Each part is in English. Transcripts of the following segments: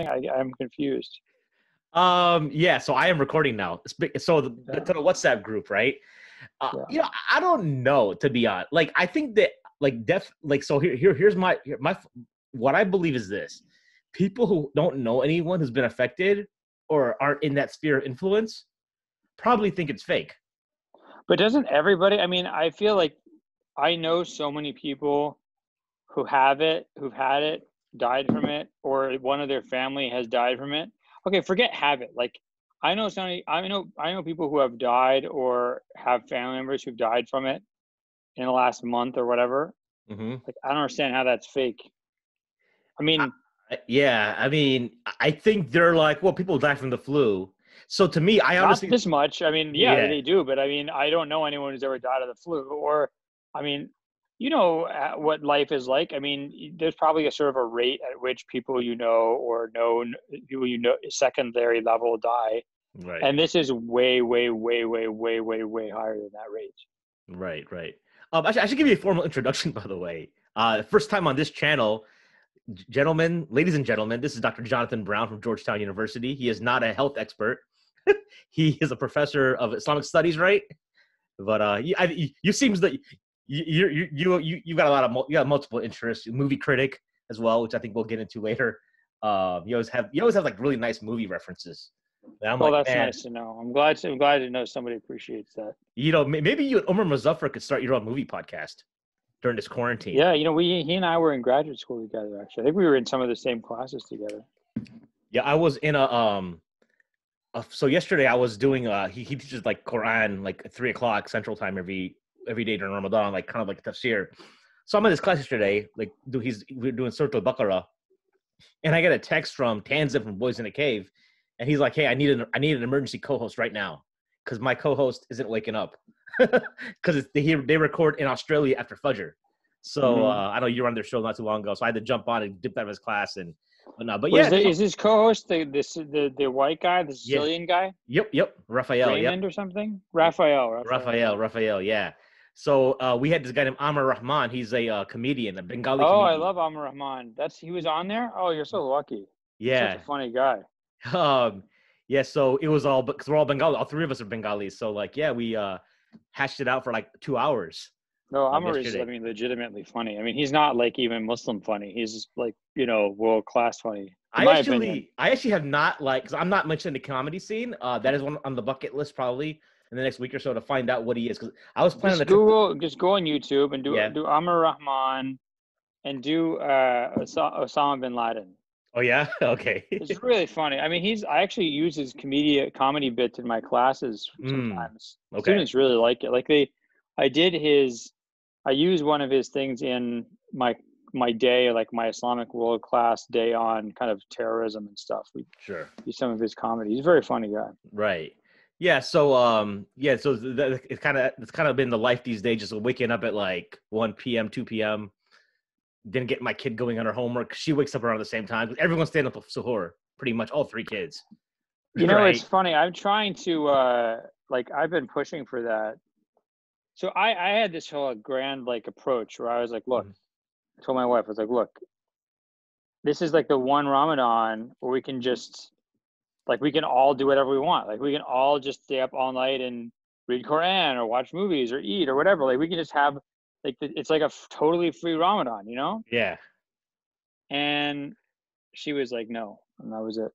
I, I'm confused. Um, yeah, so I am recording now. So the, the, to the WhatsApp group, right? Uh, Yeah. You know, I don't know to be honest. Like, I think that like def like so here here here's my here, my what I believe is this: people who don't know anyone who's been affected or aren't in that sphere of influence probably think it's fake. But doesn't everybody? I mean, I feel like I know so many people who have it, who've had it, died from it, or one of their family has died from it. Okay, forget habit. Like I know some. I know I know people who have died or have family members who've died from it in the last month or whatever. Mm-hmm. Like I don't understand how that's fake. I mean, Yeah, I mean, I think they're like, well, people die from the flu. So to me, I honestly not this much. I mean, yeah, Yeah. they do, but I mean, I don't know anyone who's ever died of the flu. Or, I mean, you know uh, what life is like. I mean, there's probably a sort of a rate at which people you know or known people you know secondary level die, right. and this is way, way, way, way, way, way, way higher than that rate. Right, right. Um, I should, I should give you a formal introduction, by the way. Uh, first time on this channel, gentlemen, ladies and gentlemen, this is Dr. Jonathan Brown from Georgetown University. He is not a health expert. he is a professor of Islamic studies, right? But uh, you, I, you seems that you you you you you got a lot of you got multiple interests. Movie critic as well, which I think we'll get into later. Um, you always have you always have like really nice movie references. And I'm well, like, that's man, nice to know. I'm glad. To, I'm glad to know somebody appreciates that. you know, maybe you and Omer Mozaffar could start your own movie podcast during this quarantine. Yeah, you know, we he and I were in graduate school together. Actually, I think we were in some of the same classes together. Yeah, I was in a um. So yesterday I was doing uh he, he teaches like Quran like at three o'clock Central Time every every day during Ramadan like kind of like tafsir. So I'm in this class yesterday like do he's we're doing Surah Al-Baqarah, and I get a text from Tanzan from Boys in a Cave, and he's like, "Hey, I need an I need an emergency co-host right now because my co-host isn't waking up because they they record in Australia after Fajr." So Mhm. uh, I know you were on their show not too long ago, so I had to jump on and dip out of his class and. But no, but yeah, is his co-host the this the the white guy, the Yeah. Guy, Yep, yep. Raphael, yep. Or something? Raphael. Raphael. Raphael, Raphael, yeah. So uh, we had this guy named Aamer Rahman. He's a uh, comedian, a Bengali Oh, I love Aamer Rahman. That's he was on there. Oh, you're so lucky. Yeah. Such a funny guy. Um, yeah, so it was all because we're all Bengali. All three of us are Bengalis. So like, yeah, we uh hashed it out for like two hours. No, Aamer is I mean legitimately funny. I mean, he's not like even Muslim funny. He's like you know world class funny. In I actually, opinion. I actually have not like, because I'm not mentioning the comedy scene. Uh, that is one on the bucket list probably in the next week or so to find out what he is. Because I was planning Just to. Google, just go on YouTube and do Yeah. do Aamer Rahman, and do uh, Osa- Osama bin Laden. Oh yeah, okay. It's really funny. I mean, he's I actually use his comedy comedy bits in my classes Mm, sometimes. okay. Students really like it. Like they, I did his, I used one of his things in my my day, like my Islamic world class day on kind of terrorism and stuff. We sure. use some of his comedy. He's a very funny guy. Right. Yeah. So um yeah. So it's kind of it's kind of been the life these days. Just waking up at like one p.m., two p.m. Then get my kid going on her homework. She wakes up around the same time. Everyone's staying up for suhoor. Pretty much all three kids. You know, Right. it's funny. I'm trying to uh like I've been pushing for that. So I I had this whole grand like approach where I was like, look. I told my wife, I was like, look, this is like the one Ramadan where we can just like we can all do whatever we want. Like we can all just stay up all night and read Quran or watch movies or eat or whatever. Like we can just have like it's like a f- totally free Ramadan, you know? Yeah. and she was like no and that was it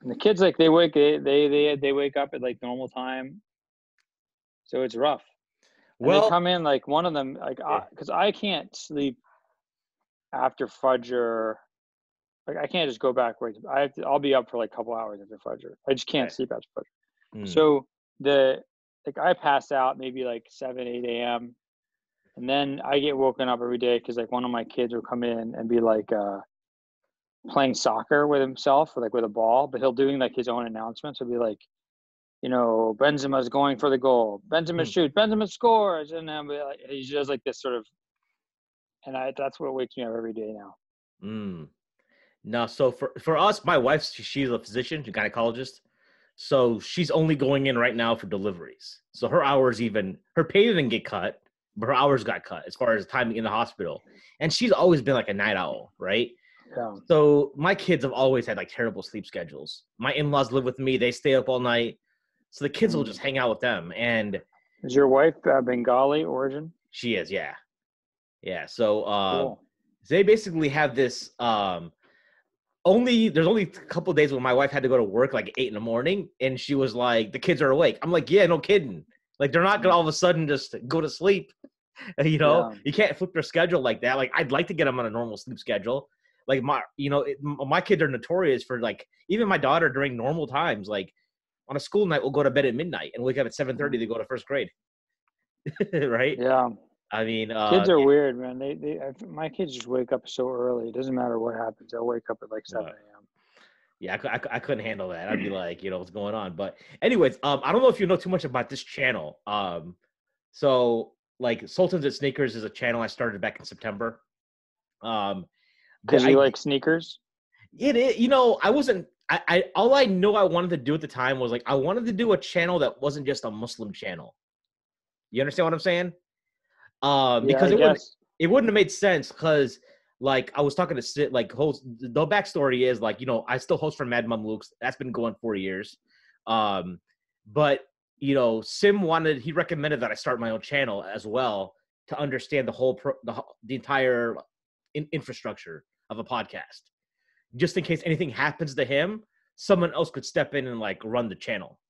and the kids like they wake they they they, they wake up at like normal time so it's rough and they Well, come in like one of them like Yeah. because I, can't sleep after fajr like i can't just go back right i have to i'll be up for like a couple hours after fajr i just can't Right. sleep after fajr mm, so the like I pass out maybe like seven, eight a.m. and then I get woken up every day because like one of my kids will come in and be like uh, playing soccer with himself, or like with a ball, but he'll doing like his own announcements. He'll be like, you know, Benzema's going for the goal. Benzema Hmm. shoots. Benzema scores, and then like, he does like this sort of, and I that's what wakes me up every day now. Mm. No, so for for us, my wife, she- she's a physician, she's a gynecologist. So she's only going in right now for deliveries. So her hours even her pay didn't get cut, but her hours got cut as far as timing in the hospital. And she's always been like a night owl, right? Yeah. So my kids have always had like terrible sleep schedules. My in-laws live with me; they stay up all night, so the kids will Mm. just hang out with them. And Is your wife uh, Bengali origin? she is, yeah, yeah. So uh, Cool. they basically have this. Um, only there's only a couple days when my wife had to go to work like eight in the morning, and she was like, "The kids are awake." I'm like, "Yeah, no kidding. Like they're not gonna mm-hmm. all of a sudden just go to sleep." you know, Yeah. you can't flip their schedule like that. Like I'd like to get them on a normal sleep schedule. Like my, you know, it, m- my kids are notorious for like even my daughter during normal times, like on a school night, will go to bed at midnight and wake up at seven thirty mm-hmm. to go to first grade. right? Yeah. I mean, uh, Kids are weird, man. They, they, I, my kids just wake up so early. It doesn't matter what happens. They'll wake up at like seven Right. a.m. yeah, I, I, I couldn't handle that. I'd be like, you know, what's going on? But anyways, um, I don't know if you know too much about this channel. Um, so like Sultans and Sneakers is a channel I started back in September. Um, Because you I- like sneakers. It is, you know, I wasn't. I, I all I know I wanted to do at the time was like I wanted to do a channel that wasn't just a Muslim channel. You understand what I'm saying? Um, because I it wouldn't it wouldn't have made sense because like I was talking to Sid, like host the backstory is like you know I still host for Mad Mamluks. That's been going four years, um, but you know Sim wanted he recommended that I start my own channel as well to understand the whole pro, the the entire in, infrastructure of a podcast, just in case anything happens to him, someone else could step in and like run the channel,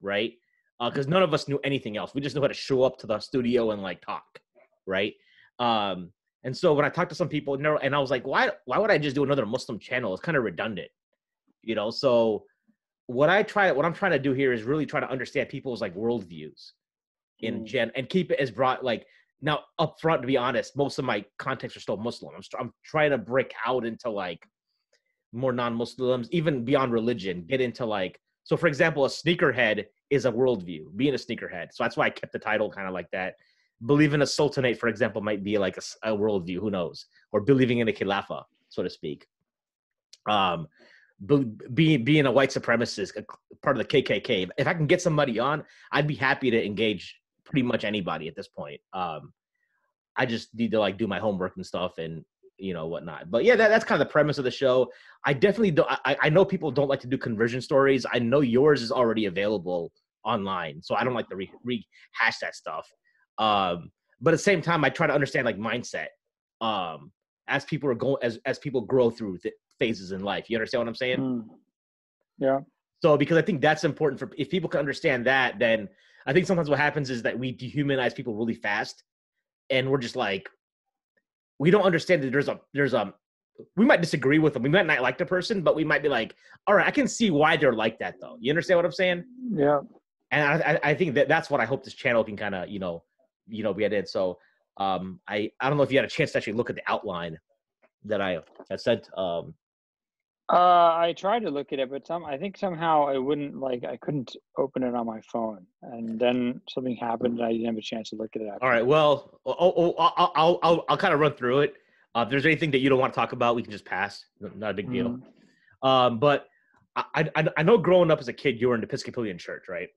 right? Because none of us knew anything else. We just knew how to show up to the studio and like talk, right? Um, and so when I talked to some people, and I was like, why why would I just do another Muslim channel? It's kind of redundant, you know. So what I try what I'm trying to do here is really try to understand people's like worldviews in Mm. gen and keep it as broad like now up front to be honest most of my contexts are still muslim i'm, I'm trying to break out into like more non-muslims even beyond religion get into like so for example a sneakerhead is a worldview being a sneakerhead. So that's why i kept the title kind of like that. Believing a sultanate for example might be like a worldview who knows? Or believing in a khilafah so to speak. Um be, being being a white supremacist a part of the kkk if i can get somebody on i'd be happy to engage pretty much anybody at this point. Um i just need to like do my homework and stuff and you know whatnot. But yeah that, that's kind of the premise of the show. I definitely don't I, I know people don't like to do conversion stories. I know yours is already available online so i don't like to re- rehash that stuff um but at the same time i try to understand like mindset um as people are going as as people grow through th- phases in life you understand what i'm saying Mm. Yeah. so because I think that's important for if people can understand that, then I think sometimes what happens is that we dehumanize people really fast, and we're just like, we don't understand that there's a there's a we might disagree with them, we might not like the person, but we might be like, all right, I can see why they're like that though. You understand what I'm saying? Yeah. And I I, I think that that's what I hope this channel can kind of you know you know get in. So um I I don't know if you had a chance to actually look at the outline that I had sent um Uh, I tried to look at it, but some I think somehow I wouldn't like I couldn't open it on my phone, and then something happened, and I didn't have a chance to look at it. After. All right. Well, oh, oh, I'll, I'll, I'll, I'll kind of run through it. Uh, if there's anything that you don't want to talk about, we can just pass. Not a big deal. Mhm. Um, but I, I, I know growing up as a kid, you were in the Episcopalian church, right?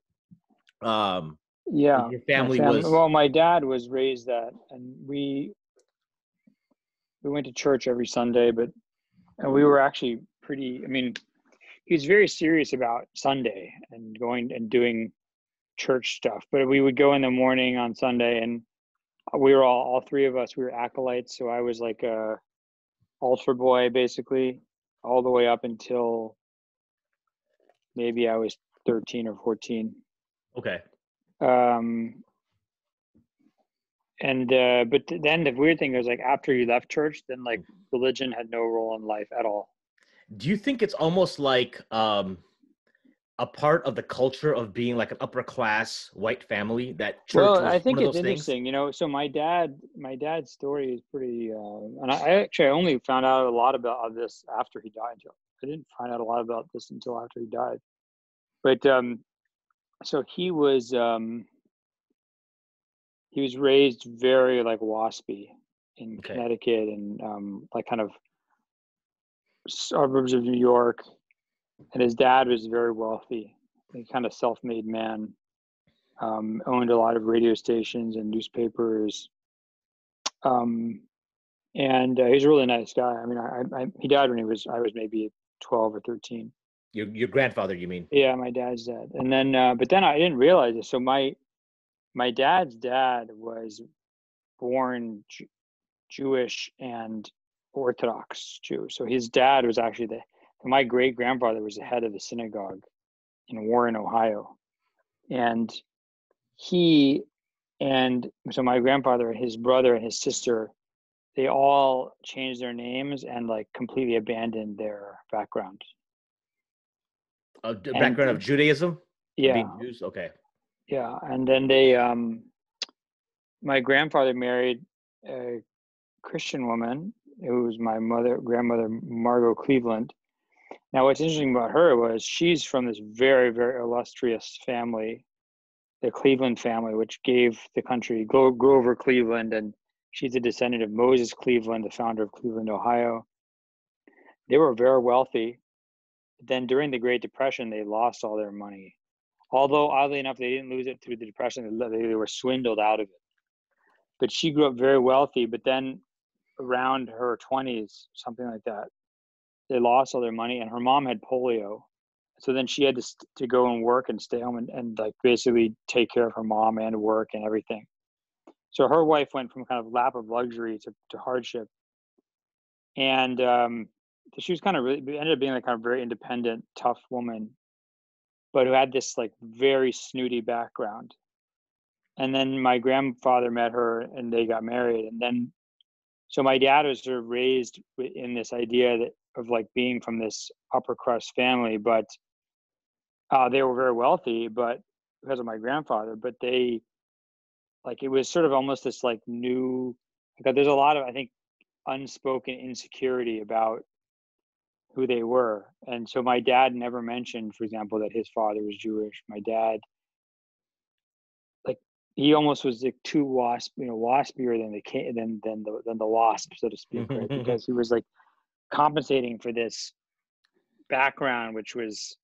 Um, Yeah. your my family was. well. My dad was raised that, and we we went to church every Sunday, but and we were actually pretty. I mean, he was very serious about Sunday and going and doing church stuff. But we would go in the morning on Sunday, and we were all all three of us. We were acolytes, so I was like a altar boy, basically, all the way up until maybe I was thirteen or fourteen. Okay. Um, and uh, but then the weird thing was like after you left church, then like religion had no role in life at all. Do you think it's almost like um, a part of the culture of being like an upper class white family that church well, I think it's those things? interesting, you know. So my dad, my dad's story is pretty, uh, and I, I actually only found out a lot about this after he died. I didn't find out a lot about this until after he died. But um, so he was um, he was raised very like waspy in Okay. Connecticut and um, like kind of suburbs of New York. And his dad was very wealthy, a kind of self-made man. Um, owned a lot of radio stations and newspapers. Um, and uh, he's a really nice guy. I mean, I, I, he died when he was I was maybe twelve or thirteen. Your your grandfather, you mean? Yeah, my dad's dad. And then, uh, but then I didn't realize it. So my my dad's dad was born J- Jewish and Orthodox Jew. So his dad was actually the my great grandfather was the head of the synagogue in Warren, Ohio, and he and so my grandfather, and his brother, and his sister, they all changed their names and like completely abandoned their background. A background of Judaism. Yeah, Jews? Okay. yeah, and then they, um, my grandfather married a Christian woman who was my mother, grandmother Margot Cleveland. Now, what's interesting about her was she's from this very, very illustrious family the Cleveland family, which gave the country Gro- Grover Cleveland, and she's a descendant of Moses Cleaveland, the founder of Cleveland, Ohio. They were very wealthy. Then during the Great Depression, they lost all their money. Although oddly enough, they didn't lose it through the depression; they, they were swindled out of it. But she grew up very wealthy. But then, around her twenties, something like that, they lost all their money, and her mom had polio so then she had to, to go and work and stay home and, and like basically take care of her mom and work and everything so her wife went from kind of lap of luxury to, to hardship and um, she was kind of really ended up being like kind of very independent tough woman but who had this like very snooty background. And then my grandfather met her and they got married and then so my dad was sort of raised in this idea that of like being from this upper crust family but uh, they were very wealthy, but because of my grandfather, but they like it was sort of almost this like new because there's a lot of I think unspoken insecurity about who they were. And so my dad never mentioned, for example, that his father was Jewish. My dad like he almost was like too wasp, you know, waspier than the than than the than the wasp, so to speak, right? because he was like compensating for this background, which was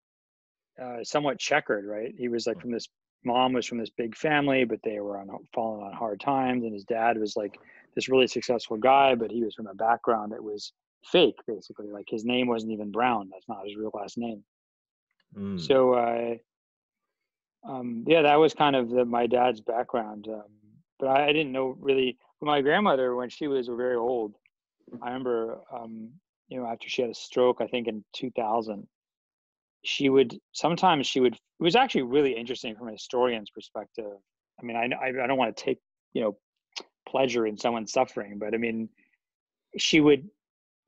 uh, somewhat checkered, right? He was like from this mom was from this big family, but they were on falling on hard times, and his dad was like this really successful guy, but he was from a background that was fake, basically. Like his name wasn't even Brown. That's not his real last name. Mm. So, uh, um, yeah, that was kind of the, my dad's background. Um, but I, I, didn't know really. My grandmother, when she was very old, I remember, um, you know, after she had a stroke, I think in 2000, she would sometimes she would it was actually really interesting from a historian's perspective i mean i i, I don't want to take you know pleasure in someone suffering but i mean she would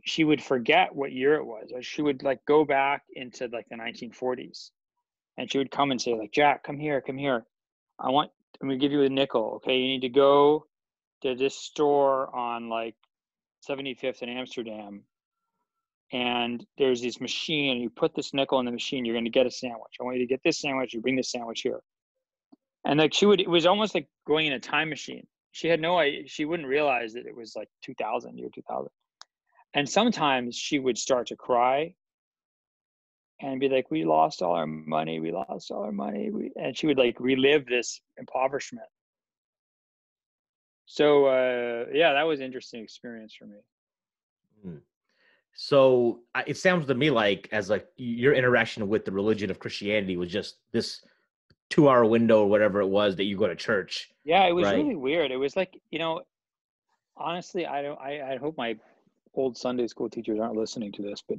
she would forget what year it was she would like go back into like the 1940s and she would come and say like jack come here come here. I want i'm gonna give you a nickel okay? You need to go to this store on like 75th in amsterdam and there's this machine and you put this nickel in the machine you're to get a sandwich. I want you to get this sandwich you bring this sandwich here. And like she would it was almost like going in a time machine. She had no idea she wouldn't realize that it was like 2000 year 2000 and sometimes she would start to cry and be like we lost all our money we lost all our money we, and she would like relive this impoverishment so uh yeah that was an interesting experience for me mm. So it sounds to me like as like your interaction with the religion of Christianity was just this two hour window or whatever it was that you go to church. Yeah, it was right? really weird. It was like, you know, honestly, I don't, I, I hope my old Sunday school teachers aren't listening to this, but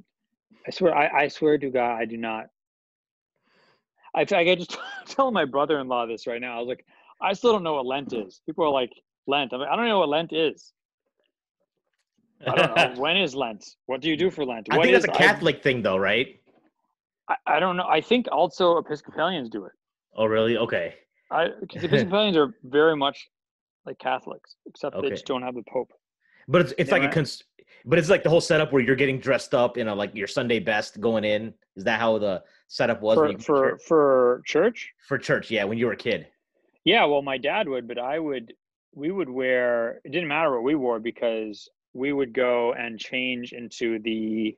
I swear, I, I swear to God, I do not. I, I just tell my brother-in-law this right now. I was like, I still don't know what Lent is. People are like, Lent. I'm like, I don't know what Lent is. I don't know. when is Lent? What do you do for Lent? I what think that's a Catholic I, thing, though, right? I, I don't know. I think also Episcopalians do it. Oh, really? Okay. I because Episcopalians are very much like Catholics, except okay. they just don't have the Pope. But it's it's like a cons- but it's like the whole setup where you're getting dressed up in a like your Sunday best going in. Is that how the setup was for for church? for church? For church, yeah, when you were a kid. Yeah, well, my dad would, but I would. We would wear. It didn't matter what we wore because we would go and change into the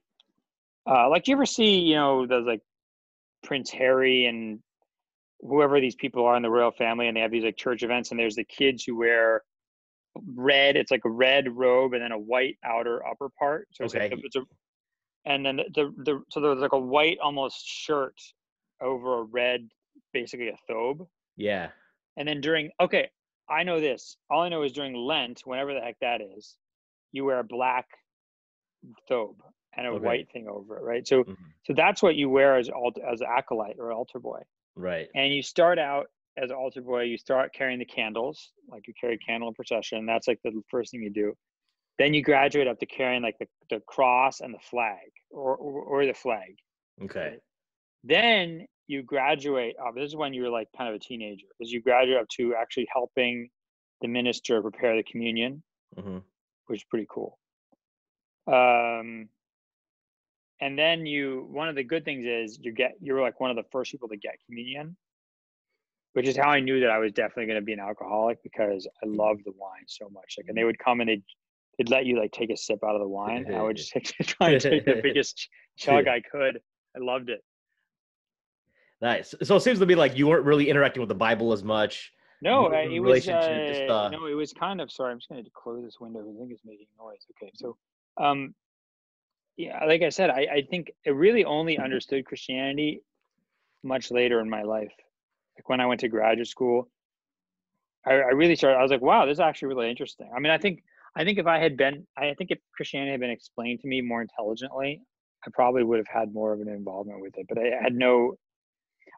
uh, like do you ever see you know those like prince harry and whoever these people are in the royal family and they have these like church events and there's the kids who wear red. It's like a red robe and then a white outer upper part. So it's Okay. like it's a, and then the, the so there's like a white almost shirt over a red, basically a thobe. Yeah. And then during okay, I know this. All I know is during Lent, whenever the heck that is, you wear a black thobe and a Okay. white thing over it, right? So Mhm. so that's what you wear as alt as acolyte or altar boy. Right. And you start out as an altar boy, you start carrying the candles, like you carry candle in procession. That's like the first thing you do. Then you graduate up to carrying like the, the cross and the flag or, or, or the flag. Okay. Then you graduate up. This is when you're like kind of a teenager, Is you graduate up to actually helping the minister prepare the communion, hmm which is pretty cool. Um, and then you one of the good things is you get you're like one of the first people to get communion, which is how I knew that I was definitely going to be an alcoholic because I loved the wine so much. Like, and they would come and they'd they'd let you like take a sip out of the wine. and I would just try and take the biggest chug I could. I loved it. Nice. So it seems to be like you weren't really interacting with the Bible as much. No, uh, it was relationship, just, uh, uh, no, it was kind of. Sorry, I'm just going to close this window. I think it's making noise. Okay, so, um, yeah, like I said, I I think I really only understood Christianity much later in my life, like when I went to graduate school. I, I really started. I was like, wow, this is actually really interesting. I mean, I think I think if I had been, I think if Christianity had been explained to me more intelligently, I probably would have had more of an involvement with it. But I had no,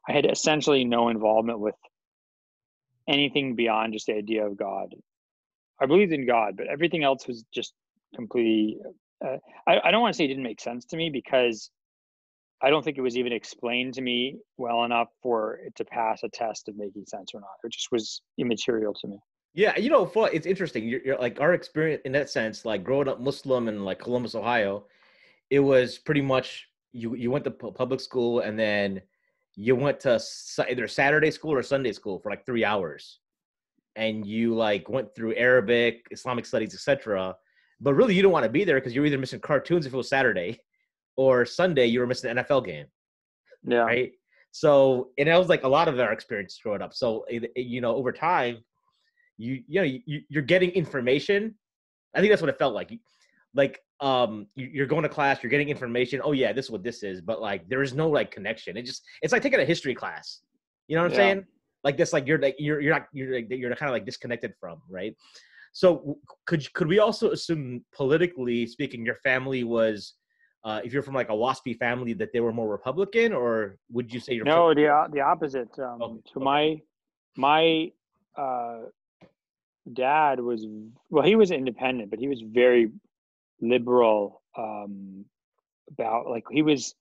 I had essentially no involvement with anything beyond just the idea of God. I believed in God, but everything else was just completely. Uh, I, I don't want to say it didn't make sense to me because I don't think it was even explained to me well enough for it to pass a test of making sense or not. It just was immaterial to me. Yeah, you know, it's interesting. You're, you're like our experience in that sense, like growing up Muslim in like Columbus, Ohio, it was pretty much you you went to public school and then you went to either Saturday school or Sunday school for like three hours, and you like went through Arabic, Islamic studies, etc. But really, you don't want to be there because you're either missing cartoons if it was Saturday, or Sunday you were missing an NFL game Yeah. right? So, and that was like a lot of our experience growing up. So, you know, over time, you you know you, you're getting information. I think that's what it felt like. Like, um, you- you're going to class, you're getting information. Oh yeah, this is what this is, but like there is no like connection. It just it's like taking a history class. You know what I'm Yeah. saying? Like this, like you're like you're you're not you're like, you're kind of like disconnected from, right? So could could we also assume politically speaking, your family was uh, if you're from like a waspy family that they were more Republican, or would you say you're No, the the opposite. Um, Oh, so okay. my my uh, dad was well, he was independent, but he was very liberal um, about like he was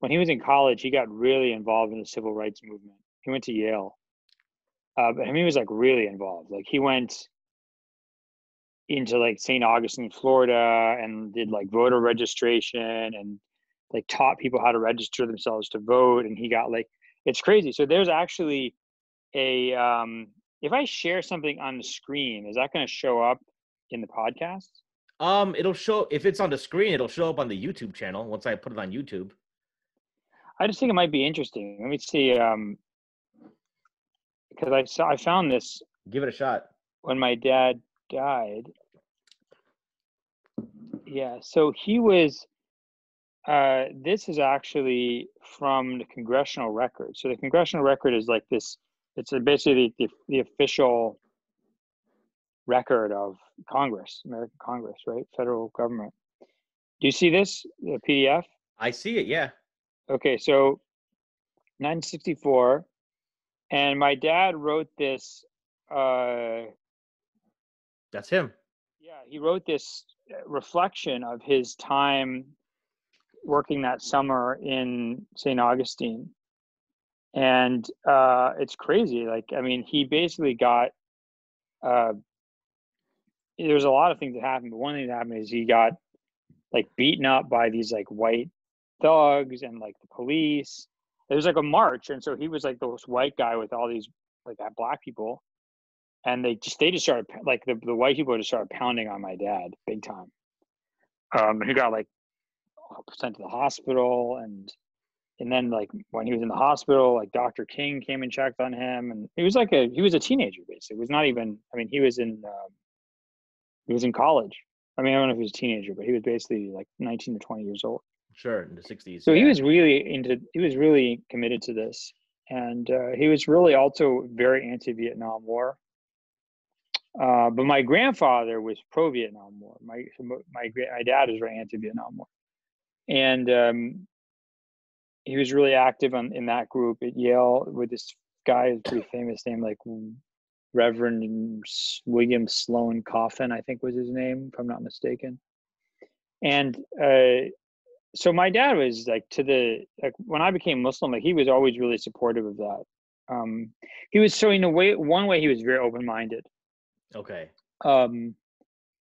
when he was in college. He got really involved in the civil rights movement. He went to Yale, uh, but I mean, he was like really involved. Like he went into like St. Augustine, Florida, and did like voter registration and like taught people how to register themselves to vote. And he got like it's crazy. So there's actually a um, if I share something on the screen, is that going to show up in the podcast? Um, it'll show if it's on the screen, it'll show up on the YouTube channel once I put it on YouTube. I just think it might be interesting. Let me see. Um, because I saw I found this Give it a shot. when my dad died. Yeah, so he was. Uh, this is actually from the congressional record. So the congressional record is like this. It's a, basically the, the official record of Congress, American Congress, right? Federal government. Do you see this the PDF? I see it. Yeah. Okay, so 1964, and my dad wrote this. Uh, That's him. yeah, he wrote this uh, reflection of his time working that summer in St. Augustine, and uh, it's crazy. Like, I mean, he basically got. Uh, there's a lot of things that happened, but one thing that happened is he got like beaten up by these like white thugs and like the police. There was like a march, and so he was like this white guy with all these like black people, and they just they just started like the, the white people just started pounding on my dad big time. Um, he got like sent to the hospital, and and then like when he was in the hospital, like Dr. King came and checked on him, and he was like a he was a teenager basically. It was not even. I mean, he was in um, he was in college. I mean, I don't know if he was a teenager, but he was basically like 19 to 20 years old. Sure, in the 60s. So yeah. he was really into, he was really committed to this. And uh, he was really also very anti Vietnam War. Uh, but my grandfather was pro Vietnam War. My, my, my dad is very anti Vietnam War. And um, he was really active on, in that group at Yale with this guy who's pretty famous name, like Reverend William Sloane Coffin, I think was his name, if I'm not mistaken. And uh, so my dad was like to the like when I became Muslim, like he was always really supportive of that. Um, he was so in a way, one way he was very open minded. Okay. Um,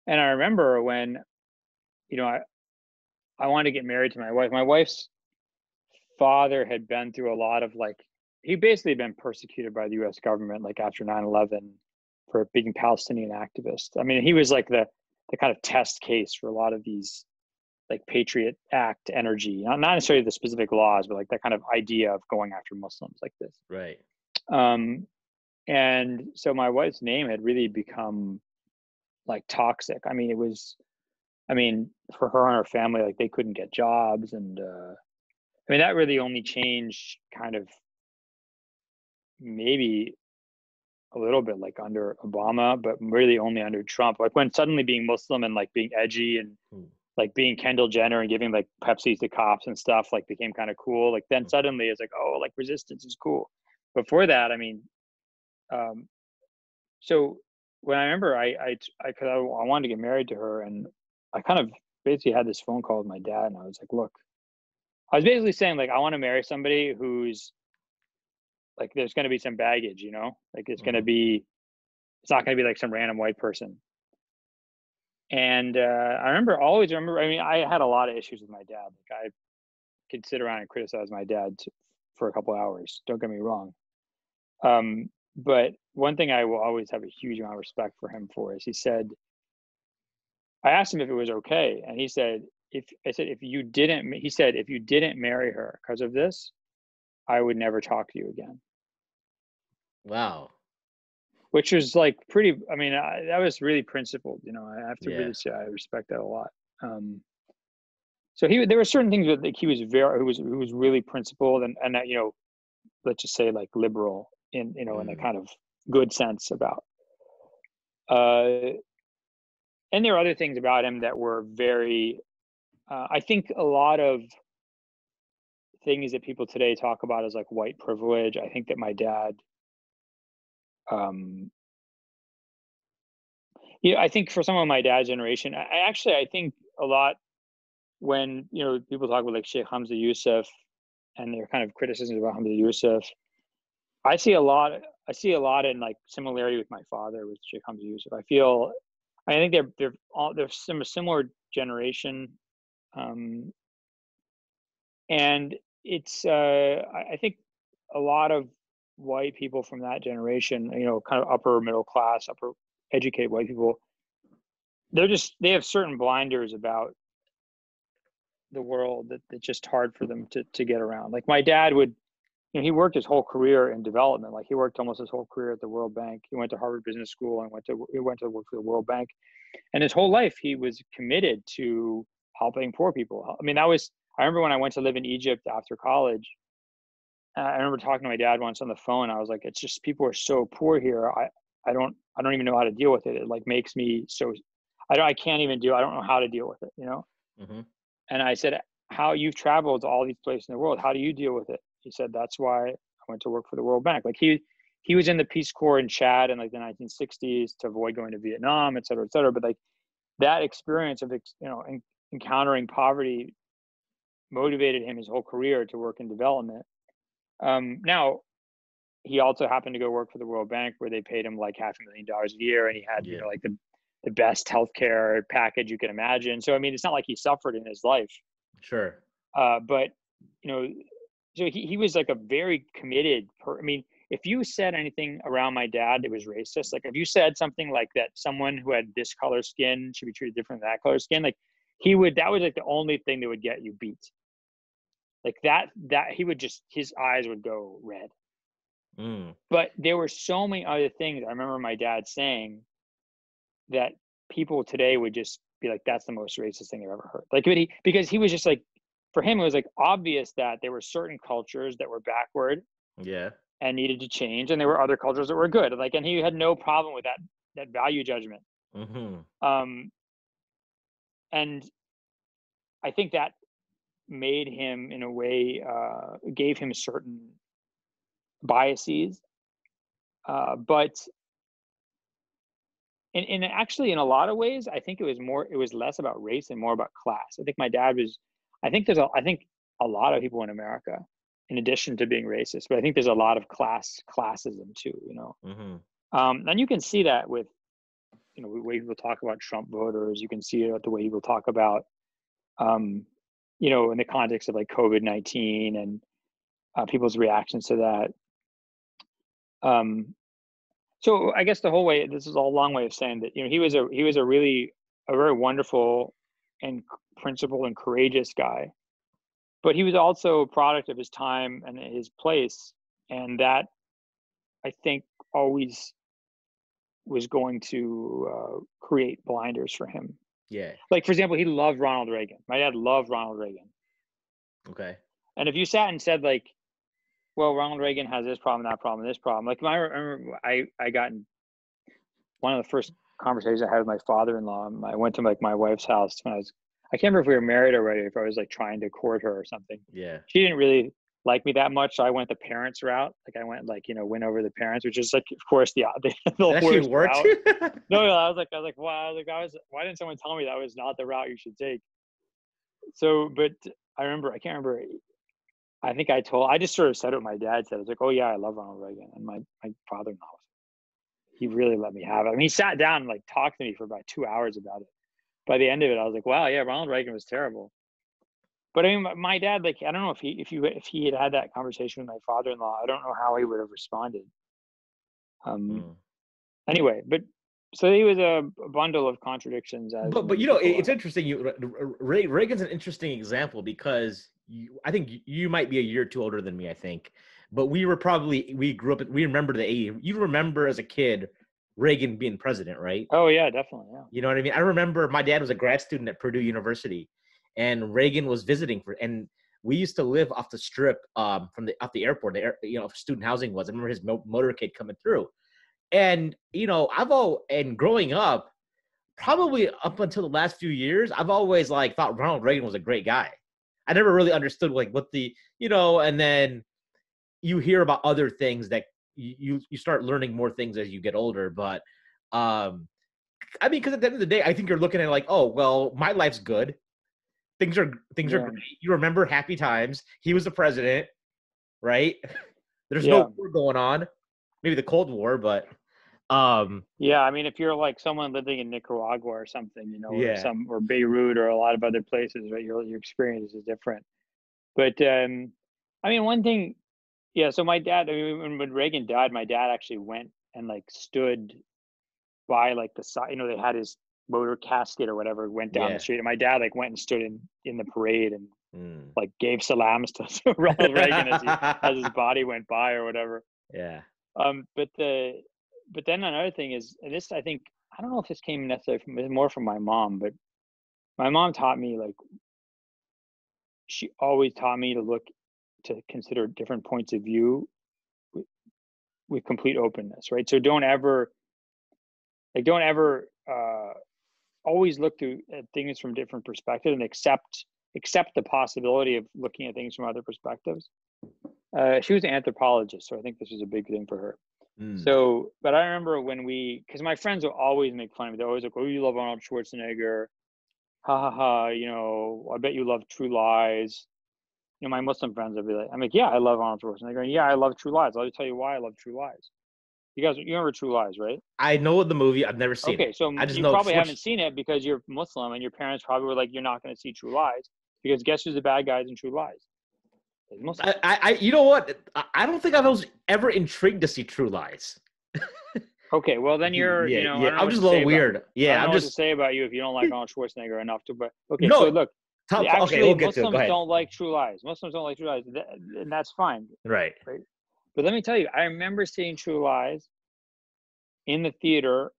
and I remember when, you know, I I wanted to get married to my wife. My wife's father had been through a lot of like he basically been persecuted by the U.S. government, like after 9/11, for being Palestinian activist. I mean, he was like the the kind of test case for a lot of these like Patriot Act energy, not not necessarily the specific laws, but like that kind of idea of going after Muslims like this. Right. Um, and so my wife's name had really become like toxic. I mean, it was, I mean, for her and her family, like they couldn't get jobs, and uh, I mean that really only changed kind of maybe a little bit like under Obama, but really only under Trump. Like when suddenly being Muslim and like being edgy and hmm. like being Kendall Jenner and giving like Pepsis to cops and stuff like became kind of cool. Like then hmm. suddenly it's like, oh, like resistance is cool. Before that, I mean, um, so when I remember I I I, cause I, I wanted to get married to her and I kind of basically had this phone call with my dad and I was like, look, I was basically saying like I want to marry somebody who's like there's going to be some baggage you know? Like it's going to mm-hmm. be it's not going to be like some random white person. And uh, i remember always remember i mean i had a lot of issues with my dad like i could sit around and criticize my dad to, for a couple hours don't get me wrong. Um, but one thing i will always have a huge amount of respect for him for is he said i asked him if it was okay and he said if i said if you didn't he said if you didn't marry her because of this i would never talk to you again Wow. Which was like pretty. I mean, I, that was really principled. You know, I have to yeah. really say I respect that a lot. Um, so he, there were certain things that like, he was very, who was, who was really principled, and and that, you know, let's just say like liberal in you know mm. in a mm. kind of good sense about. Uh, and there are other things about him that were very. Uh, I think a lot of things that people today talk about as like white privilege. I think that my dad um yeah i think for some of my dad's generation i actually i think a lot when you know people talk about like sheikh hamza yusuf and their kind of criticisms about hamza yusuf i see a lot i see a lot in like similarity with my father with sheikh hamza yusuf i feel i think they're they're all they're some similar generation um and it's uh I, I think a lot of white people from that generation, you know, kind of upper middle class, upper educated white people, they're just they have certain blinders about the world that it's just hard for them to to get around. Like my dad would, you know, he worked his whole career in development. Like he worked almost his whole career at the World Bank. He went to Harvard Business School and went to he went to work for the World Bank, and his whole life he was committed to helping poor people. I mean, that was I remember when I went to live in Egypt after college I remember talking to my dad once on the phone. I was like, "It's just people are so poor here. I, I don't, I don't even know how to deal with it. It like makes me so, I don't, I can't even do. I don't know how to deal with it. You know." Mm-hmm. And I said, "How you've traveled to all these places in the world? How do you deal with it?" He said, "That's why I went to work for the World Bank. Like he, he was in the Peace Corps in Chad in like the 1960s to avoid going to Vietnam, et cetera, et cetera. But like that experience of you know encountering poverty motivated him his whole career to work in development um, now, he also happened to go work for the World Bank, where they paid him like half a million dollars a year, and he had yeah. you know like the the best healthcare package you can imagine. So I mean, it's not like he suffered in his life. Sure. Uh, but you know, so he, he was like a very committed. Per, I mean, if you said anything around my dad that was racist, like if you said something like that, someone who had this color skin should be treated different than that color skin, like he would. That was like the only thing that would get you beat like that that he would just his eyes would go red mm. but there were so many other things i remember my dad saying that people today would just be like, "That's the most racist thing I've ever heard." Like, but he because he was just like, for him, it was like obvious that there were certain cultures that were backward Yeah. and needed to change, and there were other cultures that were good. Like, and he had no problem with that that value judgment. Mm-hmm. Um, and I think that made him, in a way, uh, gave him certain biases. Uh, but in, in actually, in a lot of ways, I think it was more, it was less about race and more about class. I think my dad was, I think there's a, I think a lot of people in America, in addition to being racist, but I think there's a lot of class classism too. You know, Mm-hmm. um, and you can see that with, you know, the way people talk about Trump voters. You can see it the way people talk about, um, you know, in the context of like COVID nineteen and uh, people's reactions to that. Um, so I guess the whole way, this is a long way of saying that you know he was a he was a really a very wonderful and principled and courageous guy, but he was also a product of his time and his place, and that I think always was going to uh, create blinders for him. Yeah. Like for example, he loved Ronald Reagan. My dad loved Ronald Reagan, Okay. and if you sat and said like, "Well, Ronald Reagan has this problem, that problem, this problem," like I remember I I got in one of the first conversations I had with my father-in-law. I went to like my wife's house when I was I can't remember if we were married already, if I was like trying to court her or something. Yeah. She didn't really like me that much, so I went the parents route. Like I went like you know win over the parents, which is like of course the the, the actually worked. No, no, I was like, I was like, wow, like I was, why didn't someone tell me that was not the route you should take? So, but I remember, I can't remember. I think I told, I just sort of said what my dad said. I was like, oh yeah, I love Ronald Reagan, and my my father-in-law, was- he really let me have it. I mean, he sat down and like talked to me for about two hours about it. By the end of it, I was like, wow, yeah, Ronald Reagan was terrible. But I mean, my- dad, like, I don't know if he, if you, if he had had that conversation with my father-in-law, I don't know how he would have responded. Um, Mm. anyway, but so he was a bundle of contradictions. As But but you know it- it's interesting. You Ray, Reagan's an interesting example because you, I think you- you might be a year or two older than me. I think, but we were probably we grew up. We remember the '80s. You remember as a kid Reagan being president, right? Oh yeah, definitely. Yeah. You know what I mean? I remember my dad was a grad student at Purdue University, and Reagan was visiting for, and we used to live off the strip um, from the off the airport. The air, you know, student housing was. I remember his mo- motorcade coming through, and you know, I've all and growing up, probably up until the last few years, I've always like thought Ronald Reagan was a great guy. I never really understood like what the you know, and then you hear about other things that you you, start learning more things as you get older, but um I mean, because at the end of the day, I think you're looking at like, oh, well, my life's good. Things are things are great. You remember happy times. He was the president, right? There's Yeah. no war going on. Maybe the Cold War, but um, Yeah, I mean, if you're like someone living in Nicaragua or something, you know, or Yeah. some or Beirut or a lot of other places, right? Your your experience is different. But um, I mean, one thing, yeah. So my dad, I mean, when, Reagan died, my dad actually went and like stood by like the side. You know, they had his motor casket or whatever went down Yeah. the street, and my dad like went and stood in in the parade and mm. like gave salams to Ronald Reagan as, he, as his body went by or whatever. yeah, Um, but the but then another thing is, this I think I don't know if this came necessarily from more from my mom, but my mom taught me like she always taught me to look to consider different points of view with, with complete openness, right? So don't ever like don't ever uh always look through at things from different perspectives and accept accept the possibility of looking at things from other perspectives. Uh, she was an anthropologist, so I think this was a big thing for her. Mm. So, but I remember when we, because my friends will always make fun of me. They're always like, "Oh, you love Arnold Schwarzenegger." Ha ha ha! You know, I bet you love True Lies. You know, my Muslim friends would be like, "I'm like, yeah, I love Arnold Schwarzenegger. And yeah, I love True Lies. I'll just tell you why I love True Lies. You guys, you remember True Lies, right? I know the movie. I've never seen okay, it. so I just you know probably haven't seen it because you're Muslim and your parents probably were like, "You're not going to see True Lies because guess who's the bad guys in True Lies? I, I, I, you know what? I, I don't think I was ever intrigued to see True Lies. Okay, well then you're, yeah, you know, yeah. I'm just a little about- weird. I Yeah, don't I'm what to just. say about you if you don't like Arnold Schwarzenegger enough to. But okay, No, so look, Top, actually, okay, we'll get to it. Muslims don't like True Lies. Muslims don't like True Lies, and that's fine. Right. right. But let me tell you, I remember seeing True Lies in the theater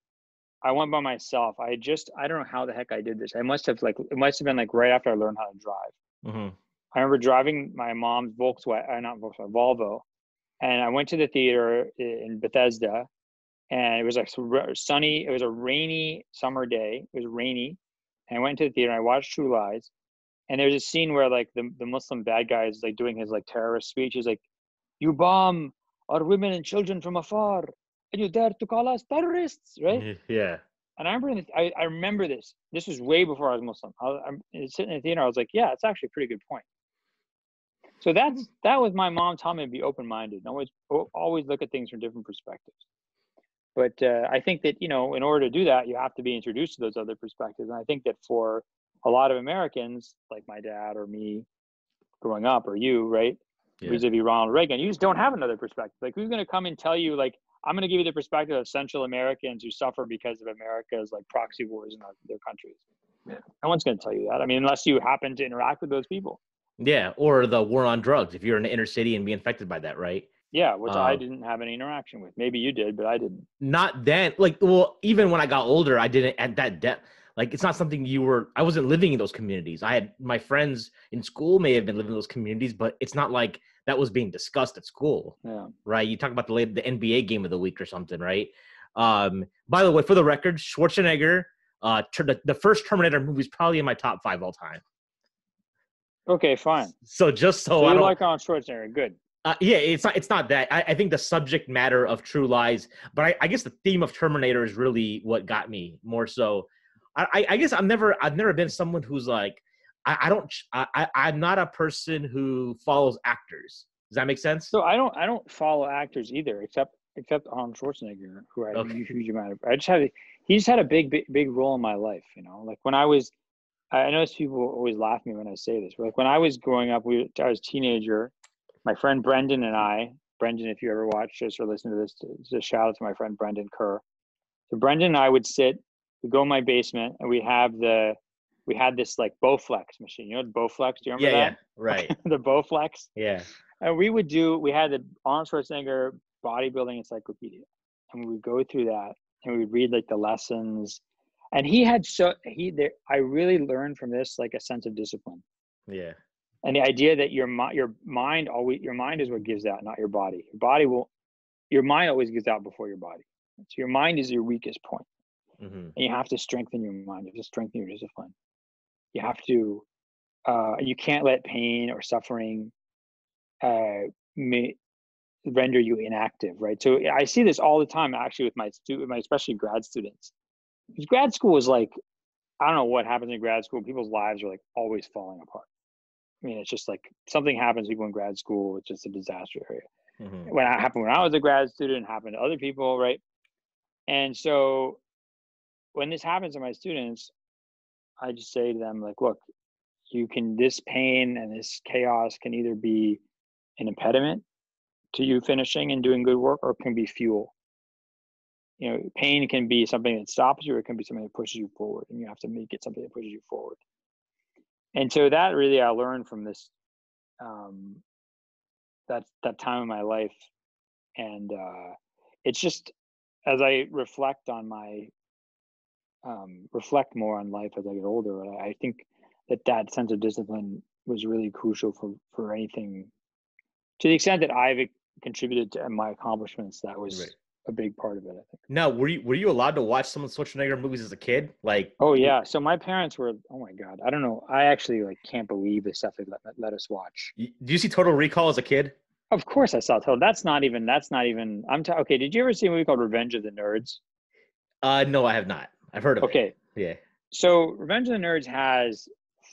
I went by myself. I just I don't know how the heck I did this. I must have like it must have been like right after I learned how to drive. hmm I remember driving my mom's Volkswagen, uh, not Volkswagen, Volvo, and I went to the theater in Bethesda, and it was like sunny. It was a rainy summer day. It was rainy, and I went to the theater and I watched True Lies, and there's a scene where like the the Muslim bad guy is like doing his like terrorist speech. He's like, "You bomb our women and children from afar, and you dare to call us terrorists, right?" Yeah. And I remember, I, I remember this. This was way before I was Muslim. I was, I'm sitting in the theater. I was like, yeah, it's actually a pretty good point. So that's that was my mom telling me to be open minded. Always always look at things from different perspectives. But uh, I think that you know, in order to do that, you have to be introduced to those other perspectives. And I think that for a lot of Americans, like my dad or me, growing up, or you, right, Yeah. vis-a-vis Ronald Reagan, you just don't have another perspective. Like, who's going to come and tell you, like, I'm going to give you the perspective of Central Americans who suffer because of America's like proxy wars in our, their countries. No one's going to tell you that. I mean, unless you happen to interact with those people. Yeah. Or the war on drugs. If you're in the inner city and be infected by that, right? Yeah, which I Um, didn't have any interaction with. Maybe you did, but I didn't. Not then. Like, well, even when I got older, I didn't at that depth. Like, it's not something you were. I wasn't living in those communities. I had my friends in school may have been living in those communities, but it's not like that was being discussed at school. Yeah. right? You talk about the the NBA game of the week or something, right? Um, by the way, for the record, Schwarzenegger, uh, ter- the, the first Terminator movie is probably in my top five all time. Okay, fine. So just so, So I like Arnold Schwarzenegger? Good. uh, yeah, it's not, it's not that. I, I think the subject matter of True Lies, but I, I guess the theme of Terminator is really what got me more so. I, I, guess I've never, I've never been someone who's like, I, I don't, I, I'm not a person who follows actors. Does that make sense? So I don't I don't follow actors either, except except Arnold Schwarzenegger, who I have Okay. a huge amount of. I just have he just had a big big big role in my life. You know, like when I was, I I notice people always laugh at me when I say this. But like when I was growing up, we I was a teenager. My friend Brendan and I, Brendan, if you ever watch this or listen to this, just a shout out to my friend Brendan Kerr. So Brendan and I would sit, we go in my basement, and we have the, we had this like Bowflex machine. You know, Bowflex. Do you remember yeah, yeah, right. the Bowflex. Yeah. And we would do, we had the Arnold Schwarzenegger bodybuilding encyclopedia. And we would go through that and we would read like the lessons. And he had so, he, there, I really learned from this like a sense of discipline. Yeah. And the idea that your, your mind always, your mind is what gives out, not your body. Your body will, your mind always gives out before your body. So your mind is your weakest point hmm and you have to strengthen your mind. You have to strengthen your discipline. You have to, uh, you can't let pain or suffering uh, may render you inactive, right? So I see this all the time, actually, with my student, my especially grad students. Because grad school is like, I don't know what happens in grad school. People's lives are like always falling apart. I mean, it's just like something happens to people in grad school. It's just a disaster area hmm when it happened when I was a grad student, it happened to other people, right? And so when this happens to my students, I just say to them, like, look, you can this pain and this chaos can either be an impediment to you finishing and doing good work, or it can be fuel. You know, pain can be something that stops you, or it can be something that pushes you forward, and you have to make it something that pushes you forward. And so that really I learned from this um, that that time in my life and uh it's just as i reflect on my um reflect more on life as i get older i I think that that sense of discipline was really crucial for for anything to the extent that i've contributed to my accomplishments that was Right. a big part of it i think Now, were you were you allowed to watch some of the Schwarzenegger movies as a kid? Like, oh yeah so my parents were oh my god i don't know i actually like can't believe the stuff they let, let us watch do you see Total Recall as a kid? of course i saw total that's not even that's not even i'm ta- okay did you ever see a movie called revenge of the nerds Uh, no, I have not. I've heard of it. okay Yeah. So Revenge of the Nerds has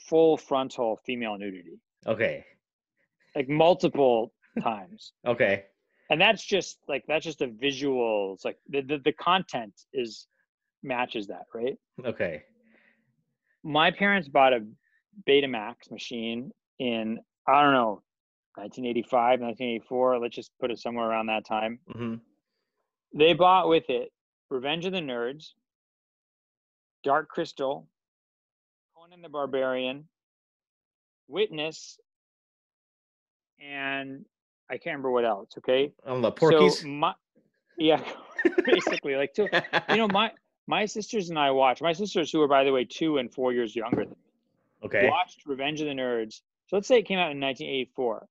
full frontal female nudity, Okay. like multiple times. Okay. And that's just like that's just a visual. It's like the, the the content is matches that, right? Okay. My parents bought a Betamax machine in I don't know 1985, 1984. Let's just put it somewhere around that time. hmm They bought with it Revenge of the Nerds, Dark Crystal, Conan the Barbarian, Witness, and I can't remember what else. Okay, On the Porky's. So my, yeah, basically like so. You know, my my sisters and I watched. My sisters, who are by the way two and four years younger than me, Okay. watched Revenge of the Nerds. So let's say it came out in 1984.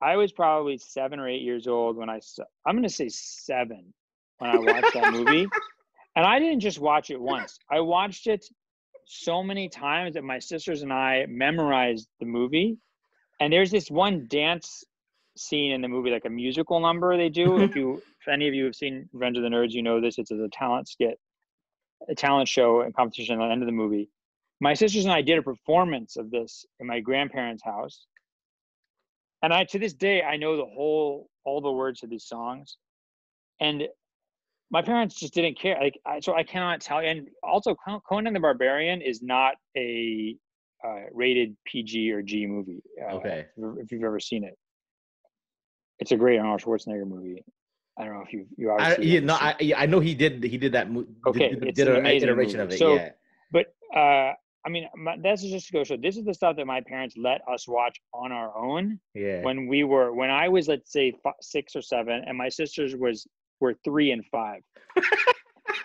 I was probably seven or eight years old when I. saw- I'm going to say seven when I watched that movie, and I didn't just watch it once. I watched it so many times that my sisters and I memorized the movie. And there's this one dance scene in the movie, like a musical number they do. if you, if any of you have seen Revenge of the Nerds, you know this. It's a talent skit, a talent show and competition at the end of the movie. My sisters and I did a performance of this in my grandparents' house. And I, to this day, I know the whole, all the words to these songs. And my parents just didn't care. Like, I, so I cannot tell you. And also, Conan the Barbarian is not a uh, rated PG or G movie. Uh, Okay. if- If you've ever seen it, it's a great Arnold Schwarzenegger movie. I don't know if you you I, obviously yeah, no, I, I know he did. He did that. mo- Okay, did, it's did an iteration movie. of it. So- yeah. But uh, I mean, my, that's just to go show. This is the stuff that my parents let us watch on our own Yeah. when we were when I was let's say fi six or seven, and my sisters was were three and five.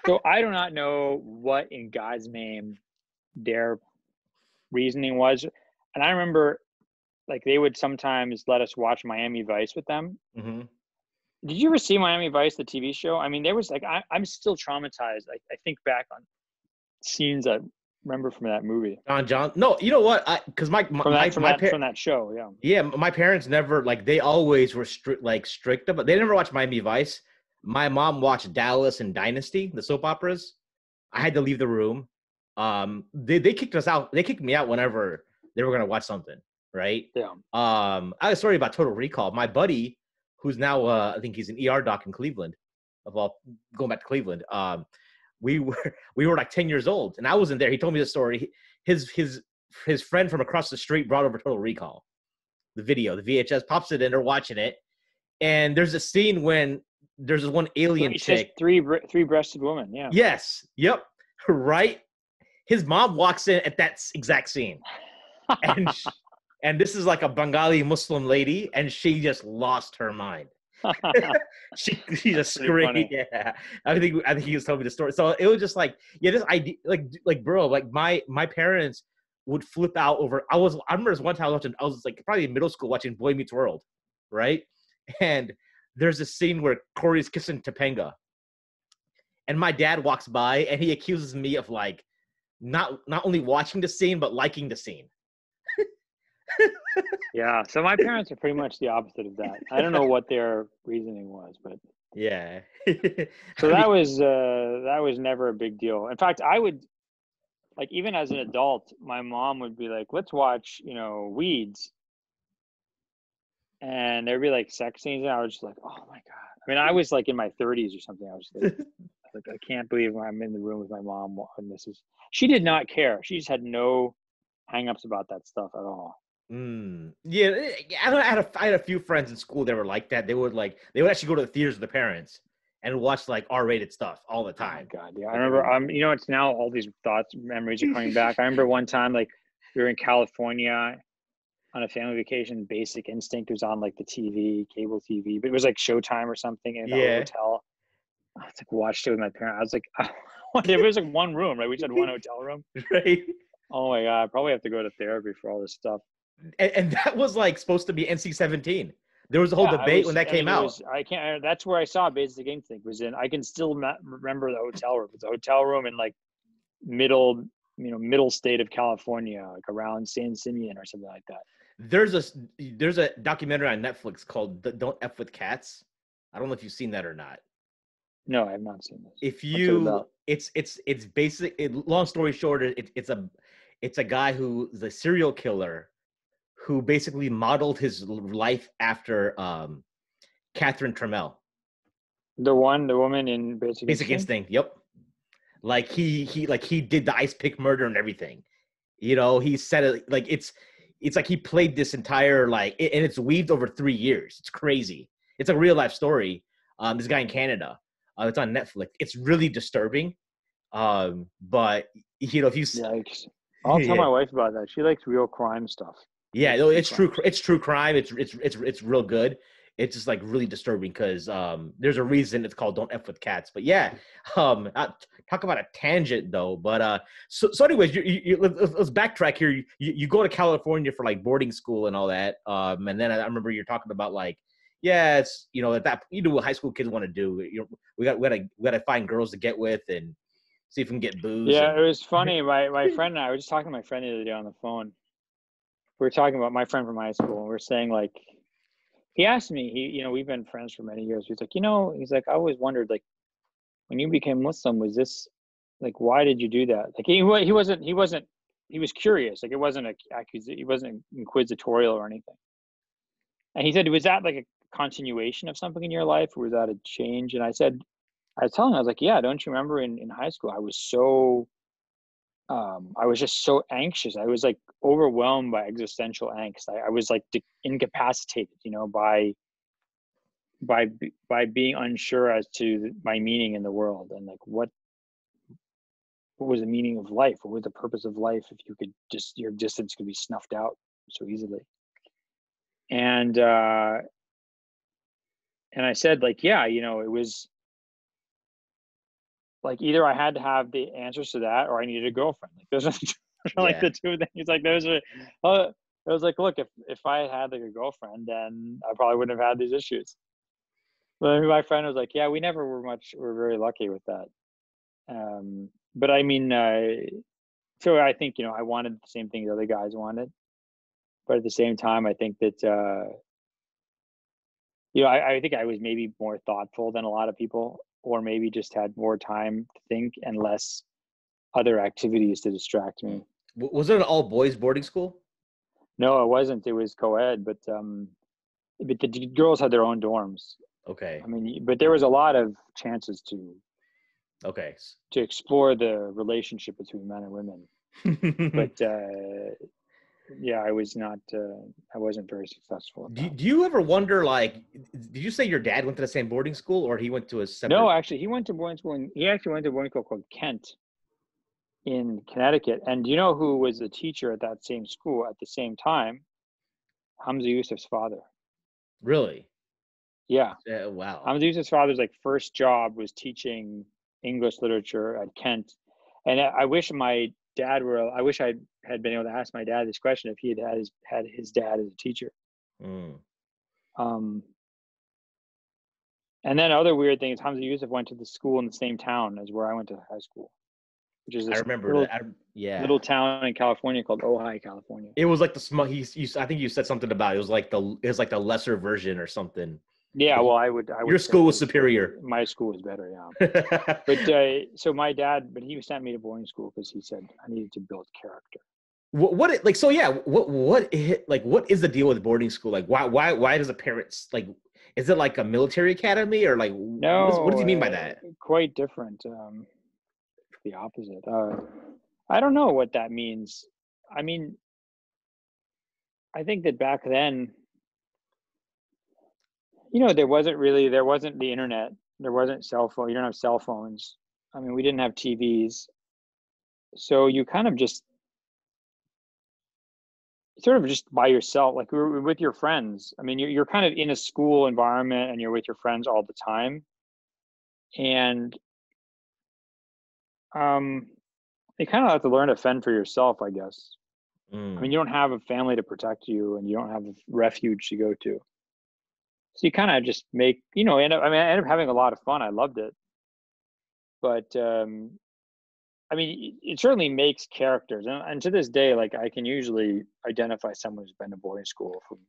so I do not know what in God's name their reasoning was, and I remember like they would sometimes let us watch Miami Vice with them. hmm Did you ever see Miami Vice, the TV show? I mean, there was like I, I'm still traumatized. I, I think back on scenes I remember from that movie, John John. No, you know what? I because my my, from my, that from my that par- from that show. Yeah. yeah, my parents never like they always were strict like strict about. They never watched Miami Vice. My mom watched Dallas and Dynasty, the soap operas. I had to leave the room. Um, they they kicked us out. They kicked me out whenever they were gonna watch something, right? Yeah. Um, I a story about Total Recall. My buddy, who's now uh, I think he's an ER doc in Cleveland, of all going back to Cleveland. Um, we were we were like ten years old, and I wasn't there. He told me the story. His his his friend from across the street brought over Total Recall, the video, the VHS, pops it in. They're watching it, and there's a scene when there's this one alien chick. three three breasted woman. Yeah. Yes, yep, right. His mom walks in at that exact scene and sh- and this is like a Bengali Muslim lady, and she just lost her mind. She she just screamed. Yeah, I think I think he was telling me the story. So it was just like yeah, this idea like like bro, like my my parents would flip out over. I was I remember this one time I was watching. I was like probably in middle school watching Boy Meets World, right? And there's a scene where Corey's kissing Topanga, and my dad walks by and he accuses me of like not not only watching the scene but liking the scene. yeah. So my parents are pretty much the opposite of that. I don't know what their reasoning was, but Yeah. so that was uh that was never a big deal. In fact, I would like even as an adult, my mom would be like, "Let's watch, you know, Weeds," and there'd be like sex scenes, and I was just like, "Oh my god!" I mean, I was like in my 30s or something. I was like, like I can't believe I'm in the room with my mom and this is. She did not care. She just had no hangups about that stuff at all. Mm, yeah, eh, I don't- I had a I had a few friends in school that were like that. They would like they would actually go to the theaters with the parents and watch like R-rated stuff all the Oh time. God, yeah. I remember. Um, you know, it's now all these thoughts, memories are coming back. I remember one time, like we were in California on a family vacation. Basic Instinct was on like the TV, cable TV, but it was like Showtime or something in a hotel. I was like watched it with my parents. I was like, it was like one room, right? We just had one hotel room. Right? Oh my God, I probably have to go to therapy for all this stuff. And, and that was like supposed to be NC-17. There was a whole Yeah, debate was- when that I came mean, out. was- I can't. Uh, that's where I saw Basic Instinct was in. I can still remember the hotel room. It's a hotel room in like middle, you know, middle state of California, like around San Simeon or something like that. There's a there's a documentary on Netflix called "Don't F with Cats." I don't know if you've seen that or not. No, I have not seen this. if you it's it's it's basic it, long story short it, it's a it's a guy who's a serial killer who basically modeled his life after um Catherine Tramell The one, the woman in Basic, basic instinct yep like he he like he did the ice pick murder and everything you know he said it like it's it's like he played this entire like and it's weaved over three years it's crazy it's a real life story um this guy in canada uh, it's on netflix it's really disturbing um but you know if you Yikes. I'll tell Yeah. my wife about that. She likes real crime stuff. yeah it's it's true crime. it's true crime it's it's it's it's real good it's just like really disturbing because um, there's a reason it's called "Don't F with Cats." But yeah, um, talk about a tangent though. But uh, so so anyways, you, you, let's, let's, backtrack here. You, you go to California for like boarding school and all that, um, and then I remember you're talking about like yeah, it's you know at that you do what high school kids want to do. You know, we got we got to we got to find girls to get with and see if we can get booze. Yeah, and... it was funny. My my friend and I were just talking to my friend the other day on the phone. We were talking about my friend from high school, and we are saying like, he asked me, he you know we've been friends for many years. He's like, you know, he's like, I always wondered like, when you became Muslim, was this like why did you do that? Like he he wasn't he wasn't he was curious. Like it wasn't a. He wasn't inquisitorial or anything. And he said, was that like a continuation of something in your life or was that a change and i said i was telling him i was like yeah don't you remember in, in high school i was so um, i was just so anxious. I was like overwhelmed by existential angst. I, I was like incapacitated you know by by by being unsure as to my meaning in the world and like what what was the meaning of life? What was the purpose of life if you could just your existence could be snuffed out so easily? And uh and I said like, yeah, you know, it was like either I had to have the answers to that or I needed a girlfriend. Like those are like yeah. the two things. Like those are. Uh, I was like, look, if if I had like a girlfriend, then I probably wouldn't have had these issues. But my friend was like, yeah, we never were much. We're very lucky with that. Um, but I mean, uh, so I think you know I wanted the same thing the other guys wanted, but at the same time, I think that uh, you know, I, I think I was maybe more thoughtful than a lot of people, or maybe just had more time to think and less other activities to distract me. Was it an all boys boarding school? No, it wasn't. It was co-ed, but um, but the girls had their own dorms. Okay. I mean, but there was a lot of chances to. Okay. To explore the relationship between men and women, but uh, yeah, I was not. Uh, I wasn't very successful. Do, do you ever wonder, like, did you say your dad went to the same boarding school, or he went to a separate? No, actually, he went to boarding school, he actually went to boarding school called Kent in Connecticut. And do you know who was a teacher at that same school at the same time? Hamza Yusuf's father. Really? Yeah. Uh, wow. Hamza Yusuf's father's like first job was teaching English literature at Kent, and I wish my dad were i wish i had been able to ask my dad this question if he had had his, had his dad as a teacher mm. um and then other weird things hamza yusuf went to the school in the same town as where i went to high school which is I remember little. I, yeah, little town in California called Ojai, California. It was like the small. He, you, I think you said something about it. it was like the it was like the lesser version or something. Yeah, well, I would. I would Your school was superior. My school was better, yeah. but uh, so my dad, but he sent me to boarding school because he said I needed to build character. What, what like so yeah what what it, like what is the deal with boarding school like why why why does a parents like is it like a military academy or like no what, what does he mean by that uh, quite different um the opposite uh i don't know what that means i mean i think that back then you know there wasn't really there wasn't the internet. There wasn't cell phone you don't have cell phones. I mean we didn't have tvs so you kind of just sort of just by yourself like with your friends. I mean you're, you're kind of in a school environment and you're with your friends all the time. And um you kind of have to learn to fend for yourself i guess. Mm. i mean you don't have a family to protect you and you don't have a refuge to go to so you kind of just make you know end up i mean i ended up having a lot of fun. I loved it. But um i mean it certainly makes characters and, and to this day like i can usually identify someone who's been to boarding school from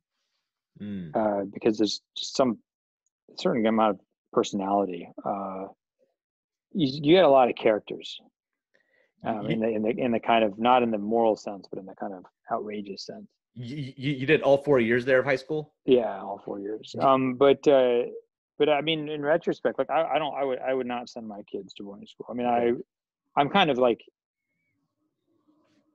mm. uh, because there's just some certain amount of personality uh you, you get a lot of characters um, in the in the in the kind of not in the moral sense but in the kind of outrageous sense you, you did all four years there of high school? Yeah all four years. Um but uh but i mean in retrospect like i, I don't i would i would not send my kids to boarding school. I mean i i'm kind of like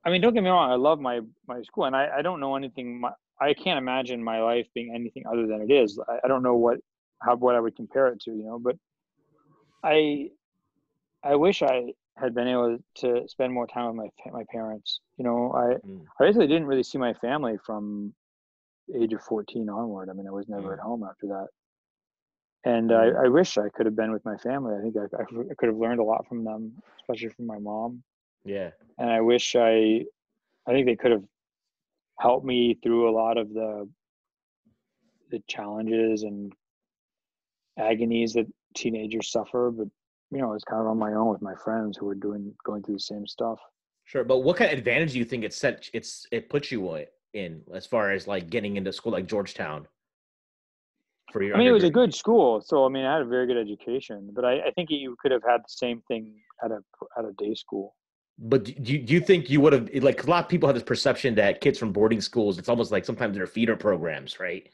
i mean don't get me wrong i love my my school and i i don't know anything my, i can't imagine my life being anything other than it is. I, I don't know what how what i would compare it to you know but i i wish i had been able to spend more time with my my parents. You know, I mm. I basically didn't really see my family from age of 14 onward. I mean, I was never Mm. at home after that. And I, I wish I could have been with my family. I think I, I I could have learned a lot from them, especially from my mom. Yeah. And I wish I, I think they could have helped me through a lot of the, the challenges and agonies that teenagers suffer. But you know, I was kind of on my own with my friends who were doing going through the same stuff. Sure, but what kind of advantage do you think it set it's it puts you in as far as like getting into school like Georgetown? For your I mean, it was a good school, so I mean, I had a very good education. But I, I think you could have had the same thing at a at a day school. But do you, do you think you would have like a lot of people have this perception that kids from boarding schools it's almost like sometimes they're feeder programs, right?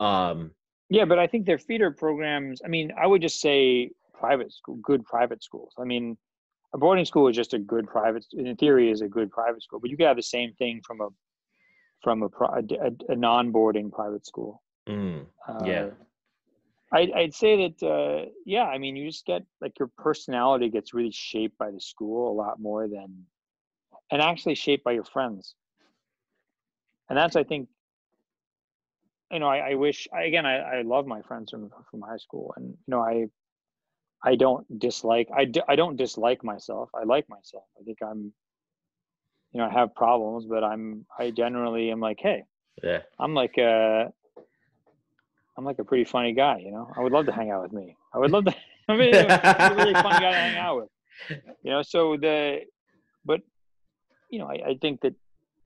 Um, Yeah, but I think their feeder programs. I mean, I would just say private school, good private schools. I mean, a boarding school is just a good private. In theory, is a good private school, but you could have the same thing from a from a, a, a, non-boarding private school. mm, Uh, Yeah. I'd, I'd say that, uh, yeah, I mean, you just get like your personality gets really shaped by the school a lot more than, and actually shaped by your friends. And that's, I think, you know, I, I wish, I, again, I, I love my friends from, from high school and, you know, I, I don't dislike, I, d- I don't dislike myself. I like myself. I think I'm, you know, I have problems, but I'm, I generally am like, hey, yeah. I'm like a, I'm like a pretty funny guy, you know. I would love to hang out with me. I would love to. I mean, he's a really fun guy to hang out with, you know. So the, but, you know, I, I think that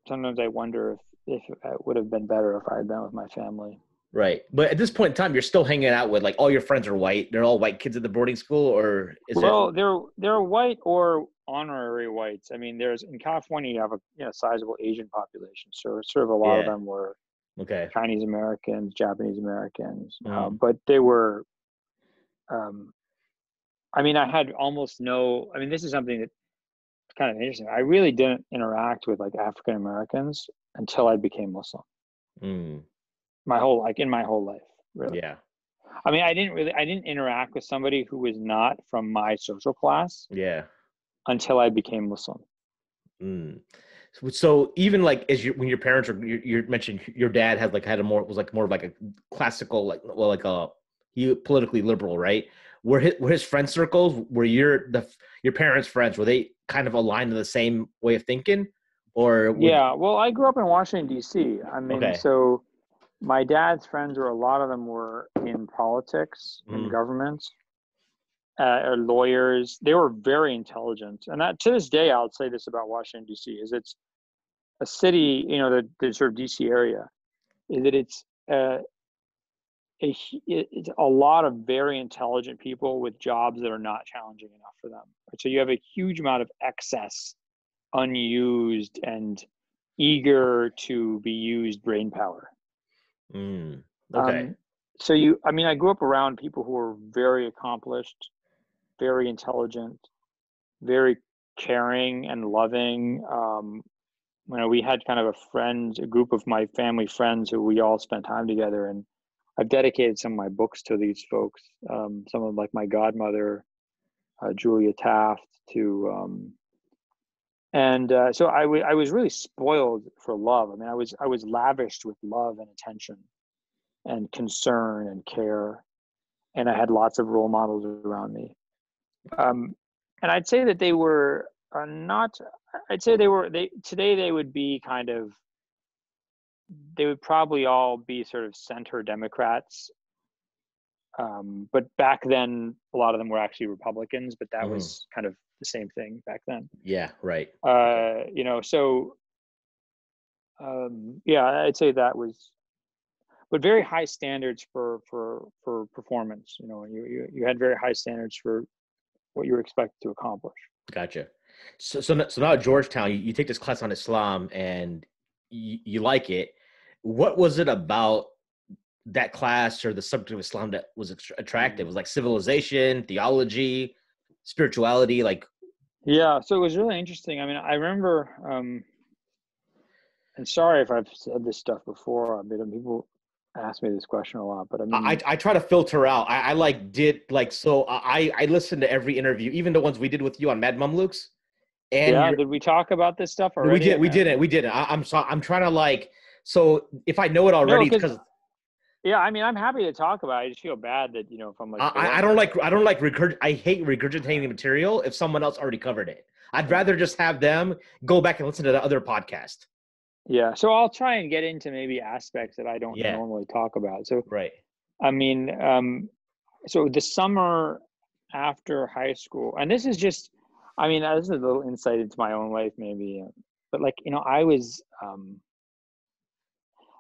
sometimes I wonder if if it would have been better if I had been with my family. Right. But at this point in time you're still hanging out with like all your friends are white. They're all white kids at the boarding school or is well, they're they're white or honorary whites. I mean, there's in California you have a you know sizable Asian population, so sort of a lot of them were okay. Chinese Americans, Japanese Americans, uh, Mm. but they were. Um, I mean, I had almost no. I mean, this is something that's kind of interesting. I really didn't interact with like African Americans until I became Muslim. Mm, My whole like in my whole life, really. yeah. I mean, I didn't really. I didn't interact with somebody who was not from my social class Yeah. until I became Muslim. Mm. So, so even like as you when your parents are you, you mentioned your dad had like had a more was like more of like a classical like well like a he politically liberal right were his were his friend circles were your the your parents friends were they kind of aligned in the same way of thinking or would- Yeah, well, I grew up in Washington D.C. I mean, Okay. so my dad's friends were a lot of them were in politics, in Mm. government, uh, or lawyers. They were very intelligent, and that to this day, I'll say this about Washington D.C. is it's a city, you know, the, the sort of D.C. area, is that it's uh, a it's a lot of very intelligent people with jobs that are not challenging enough for them. So you have a huge amount of excess, unused, and eager to be used brain power. Mm, okay Um, so you, I mean, I grew up around people who were very accomplished, very intelligent, very caring and loving. Um, you know, we had kind of a friend, a group of my family friends who we all spent time together, and I've dedicated some of my books to these folks. Um, some of like my godmother, uh, Julia Taft, to um, and uh, so I was really spoiled for love. I mean, I was I was lavished with love and attention, and concern and care, and I had lots of role models around me. Um, and I'd say that they were uh, not. I'd say they were they today they would be kind of. They would probably all be sort of center Democrats. Um, but back then, a lot of them were actually Republicans. But that Mhm. was kind of the same thing back then yeah right uh you know so um yeah i'd say that was but very high standards for for for performance you know you you, you had very high standards for what you were expected to accomplish Gotcha. So so so now at Georgetown, you, you take this class on Islam and you, you like it. What was it about that class or the subject of Islam that was attra- attractive? Was like civilization, theology, spirituality, like yeah so it was really interesting i mean i remember um and sorry if i've said this stuff before i mean people ask me this question a lot but i mean I, I try to filter out. I, I like did like so I I listened to every interview, even the ones we did with you on Mad Mamluks. And yeah did we talk about this stuff or we did we didn't we didn't. I, I'm so I'm trying to like So if I know it already, because Yeah, I mean, I'm happy to talk about. it. I just feel bad that you know, if I'm like, I, I don't like I don't like regurg- I hate regurgitating material if someone else already covered it. I'd rather just have them go back and listen to the other podcast. Yeah, so I'll try and get into maybe aspects that I don't Yeah. normally talk about. So Right. I mean, um, so the summer after high school, and this is just, I mean, this is a little insight into my own life, maybe, but like, you know, I was, um,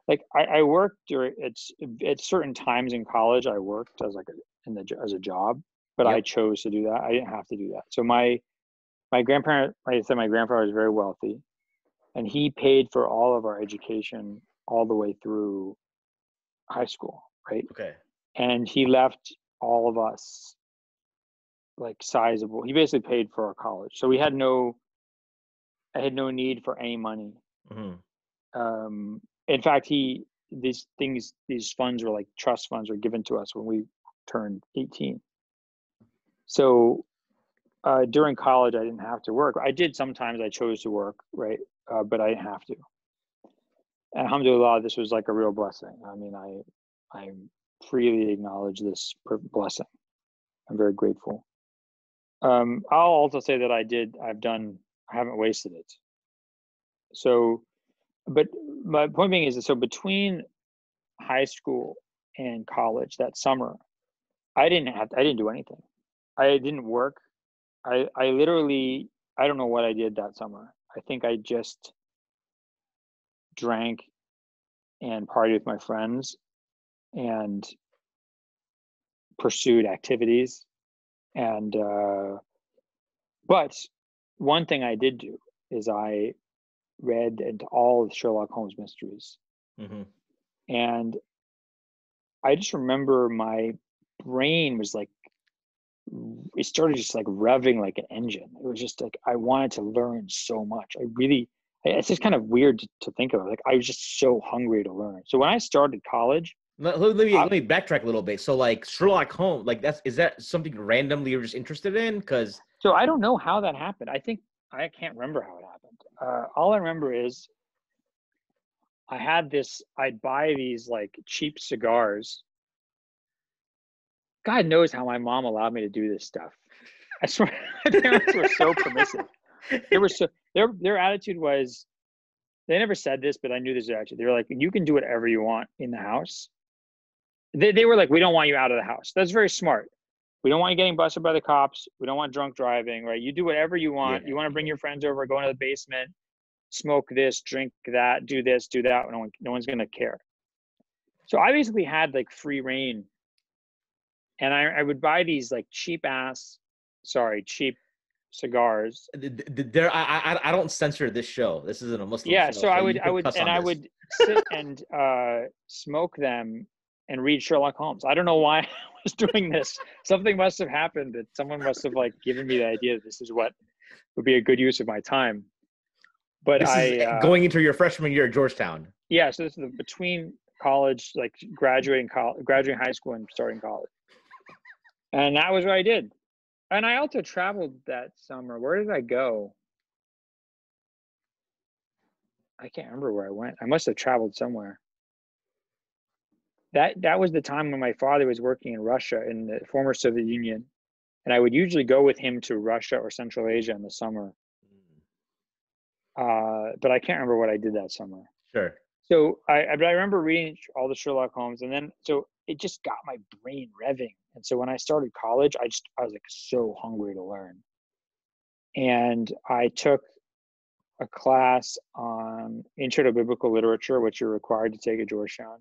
like, I, I worked during it's at certain times in college. I worked as like a, in the as a job, but I chose to do that. I didn't have to do that. So my my grandparent, like I said, my grandfather was very wealthy, and he paid for all of our education all the way through high school, right? Okay. and he left all of us like sizable he basically paid for our college so we had no i had no need for any money hmm um in fact he these things these funds were like trust funds were given to us when we turned 18 so uh, during college i didn't have to work. I did sometimes i chose to work right uh, but i didn't have to. And alhamdulillah this was like a real blessing. I mean i i freely acknowledge this blessing. I'm very grateful. Um i'll also say that i did i've done i haven't wasted it. So but my point being is that so between high school and college that summer i didn't have i didn't do anything. I didn't work. I i literally i don't know what i did that summer. I think i just drank and partied with my friends and pursued activities and uh but one thing i did do is i read into all of Sherlock Holmes mysteries. hmm And I just remember my brain was like, it started just like revving like an engine. It was just like, I wanted to learn so much. I really, it's just kind of weird to, to think of. Like, I was just so hungry to learn. So when I started college, Let, let me I- let me backtrack a little bit. So like Sherlock Holmes, like that's is that something randomly you're just interested in? Because so I don't know how that happened. I think I can't remember how it happened. Uh, all I remember is I had this. I'd buy these like cheap cigars. God knows how my mom allowed me to do this stuff. I swear, my parents were so permissive. They were so their their attitude was. They never said this, but I knew this attitude. They were like, "You can do whatever you want in the house." They they were like, "We don't want you out of the house." That's very smart. We don't want you getting busted by the cops. We don't want drunk driving, right? You do whatever you want. Yeah. You want to bring your friends over, go into the basement, smoke this, drink that, do this, do that. No one, no one's gonna care. So I basically had like free reign, and I, I would buy these like cheap ass, sorry, cheap cigars. th- th- there, I, I I don't censor this show. This isn't a Muslim. Yeah, show, so I would, I would, and on I would sit and uh, smoke them and read Sherlock Holmes. I don't know why I was doing this. Something must have happened that someone must have like given me the idea that this is what would be a good use of my time. But This I uh, going into your freshman year at Georgetown. yeah, so this is the, between college, like graduating college, graduating high school and starting college, and that was what I did. And I also traveled that summer. Where did I go? I can't remember where I went. I must have traveled somewhere. That that was the time when my father was working in Russia in the former Soviet Union, and I would usually go with him to Russia or Central Asia in the summer. Uh, but I can't remember what I did that summer. Sure. So I, I- but I remember reading all the Sherlock Holmes, and then so it just got my brain revving. And so when I started college, I just I was like so hungry to learn, and I took a class on Intro to Biblical Literature, which you're required to take at Georgetown.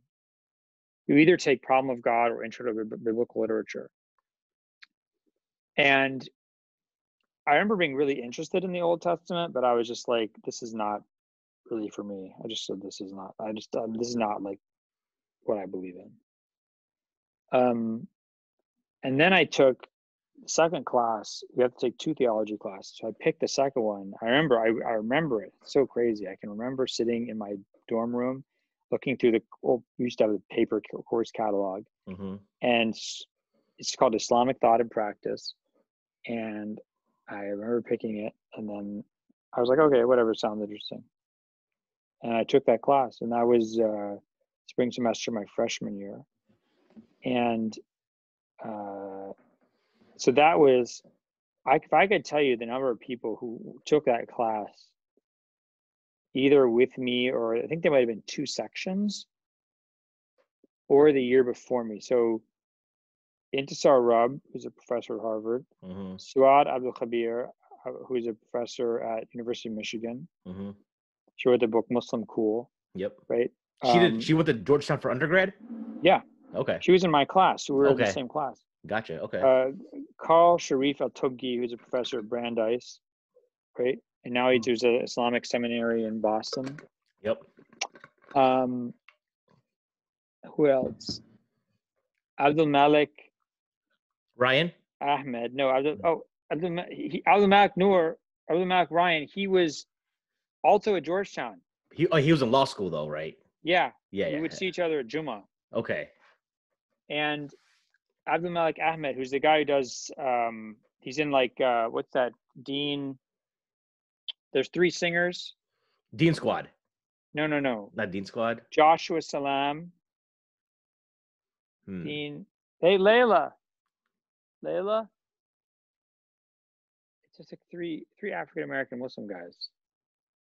You either take Problem of God or Intro to Biblical Literature, and I remember being really interested in the Old Testament, but I was just like, this is not really for me. I just said this is not. I just um, this is not like what I believe in. Um, and then I took the second class. We have to take two theology classes. So I picked the second one. I remember. I I remember it. It's so crazy. I can remember sitting in my dorm room, looking through the. Well, we used to have the paper course catalog, hmm and it's called Islamic Thought and Practice. And I remember picking it, and then I was like, okay, whatever, sounds interesting. and I took that class, and that was uh, spring semester my freshman year, and uh, so that was I, if I could tell you the number of people who took that class, either with me or I think there might have been two sections, or the year before me. So Intisar Rabb, who's a professor at Harvard, Mm-hmm. Suad Abdul Khabeer, uh, who's a professor at University of Michigan. Mm-hmm. She wrote the book Muslim Cool, Yep. right? She Um, did. She went to Georgetown for undergrad. yeah, Okay. she was in my class. So we were in the same class. Gotcha. Okay. Uh, Carl Sharif El-Tobgui, who's a professor at Brandeis, right? And now he does an Islamic seminary in Boston. yep. Um, who else? Abdul Malik Ryan. Ahmed. No, Abdul, oh, Abdul, he, Abdul Malik Noor, Abdul Malik Ryan. He was also at Georgetown. He oh, he was in law school though, right? Yeah, Yeah. we yeah, would yeah. see each other at Juma. Okay. And Abdul Malik Ahmed, who's the guy who does, um, he's in like, uh, what's that? Deen. There's three singers. Deen Squad, No, no, no. not Deen Squad. Joshua Salaam, Hmm. Deen. Hey, Layla. Layla. It's just like three three African American Muslim guys.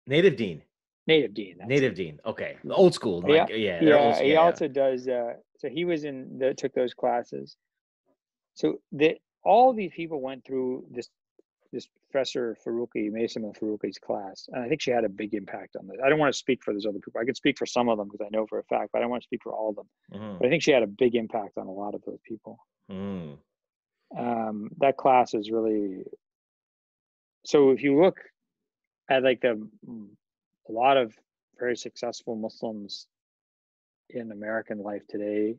Native Deen. Native Deen. Native it. Deen. Okay. Old school. Yeah, Like, yeah. Yeah, old- he yeah, also does. Uh, so he was in the took those classes. So the all these people went through this this professor Faruqi, Maysam al-Faruqi's class, and I think she had a big impact on this. I don't want to speak for those other people. I could speak for some of them because I know for a fact, but I don't want to speak for all of them. Mhm. But I think she had a big impact on a lot of those people. Mm. um, that class is really so if you look at like the mm, a lot of very successful muslims in american life today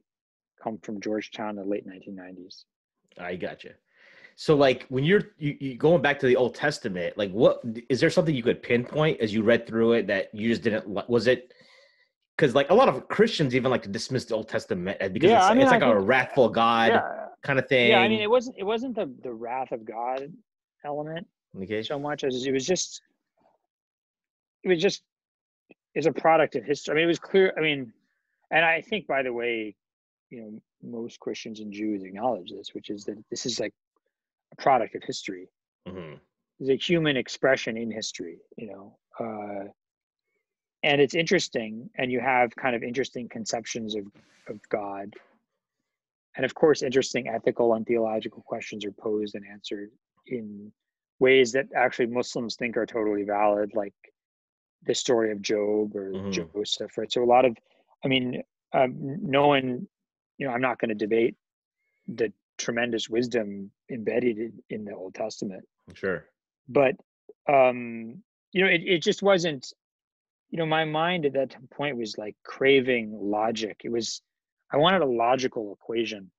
come from georgetown in the late 1990s I gotcha. So like when you're you, you going back to the Old Testament, like what is there something you could pinpoint as you read through it that you just didn't was it because like a lot of Christians even like to dismiss the Old Testament uh, because Yeah, it's, I mean, it's like a think- wrathful God yeah kind of thing. yeah i mean it wasn't it wasn't the the wrath of god element okay. so much as it was just it was just is a product of history i mean it was clear i mean and i think by the way you know most christians and jews acknowledge this which is that this is like a product of history Mhm. is a human expression in history you know uh, and it's interesting and you have kind of interesting conceptions of, of god and of course interesting ethical and theological questions are posed and answered in ways that actually muslims think are totally valid like the story of job or Mhm. joseph right so a lot of i mean um, no one you know i'm not going to debate the tremendous wisdom embedded in, in the old testament. Sure. but um you know it, it just wasn't you know my mind at that point was like craving logic. It was i wanted a logical equation.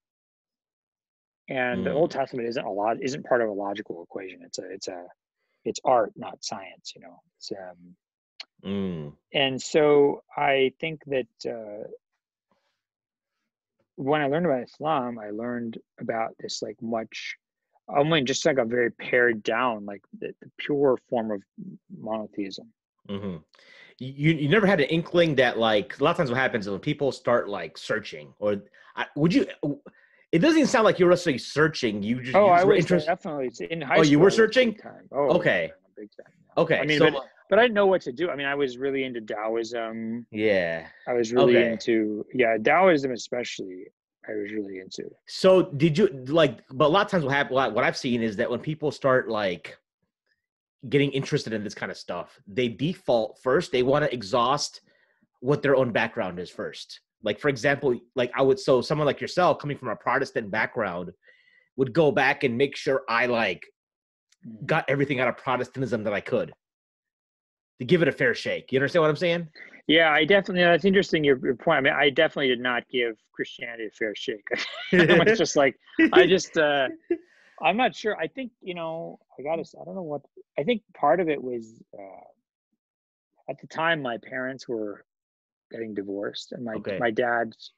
And the old testament isn't a lot isn't part of a logical equation. It's a it's a it's art not science you know? It's um Mm. and so i think that uh when i learned about islam i learned about this like much i mean just like a very pared down like the, the pure form of monotheism hmm You you never had an inkling that like a lot of times what happens is when people start like searching or I, would you? It doesn't even sound like you're necessarily searching. You just oh you i just were was interest- definitely in high Oh, you were I searching? oh Okay. big time. Okay. i mean so, but, but i didn't know what to do i mean i was really into taoism yeah. i was really Okay. into yeah taoism especially i was really into So did you like? But a lot of times, what happen, what I've seen is that when people start like getting interested in this kind of stuff, they default first. They want to exhaust what their own background is first. Like for example, like I would so someone like yourself coming from a Protestant background would go back and make sure I like Mm. got everything out of Protestantism that I could to give it a fair shake. You understand what I'm saying? Yeah, I definitely. That's interesting. Your, your point. I mean, I definitely did not give Christianity a fair shake. it's just like I just. uh I'm not sure. I think you know. I gotta. I don't know what. I think part of it was. uh At the time, my parents were getting divorced, and my Okay. my dad's.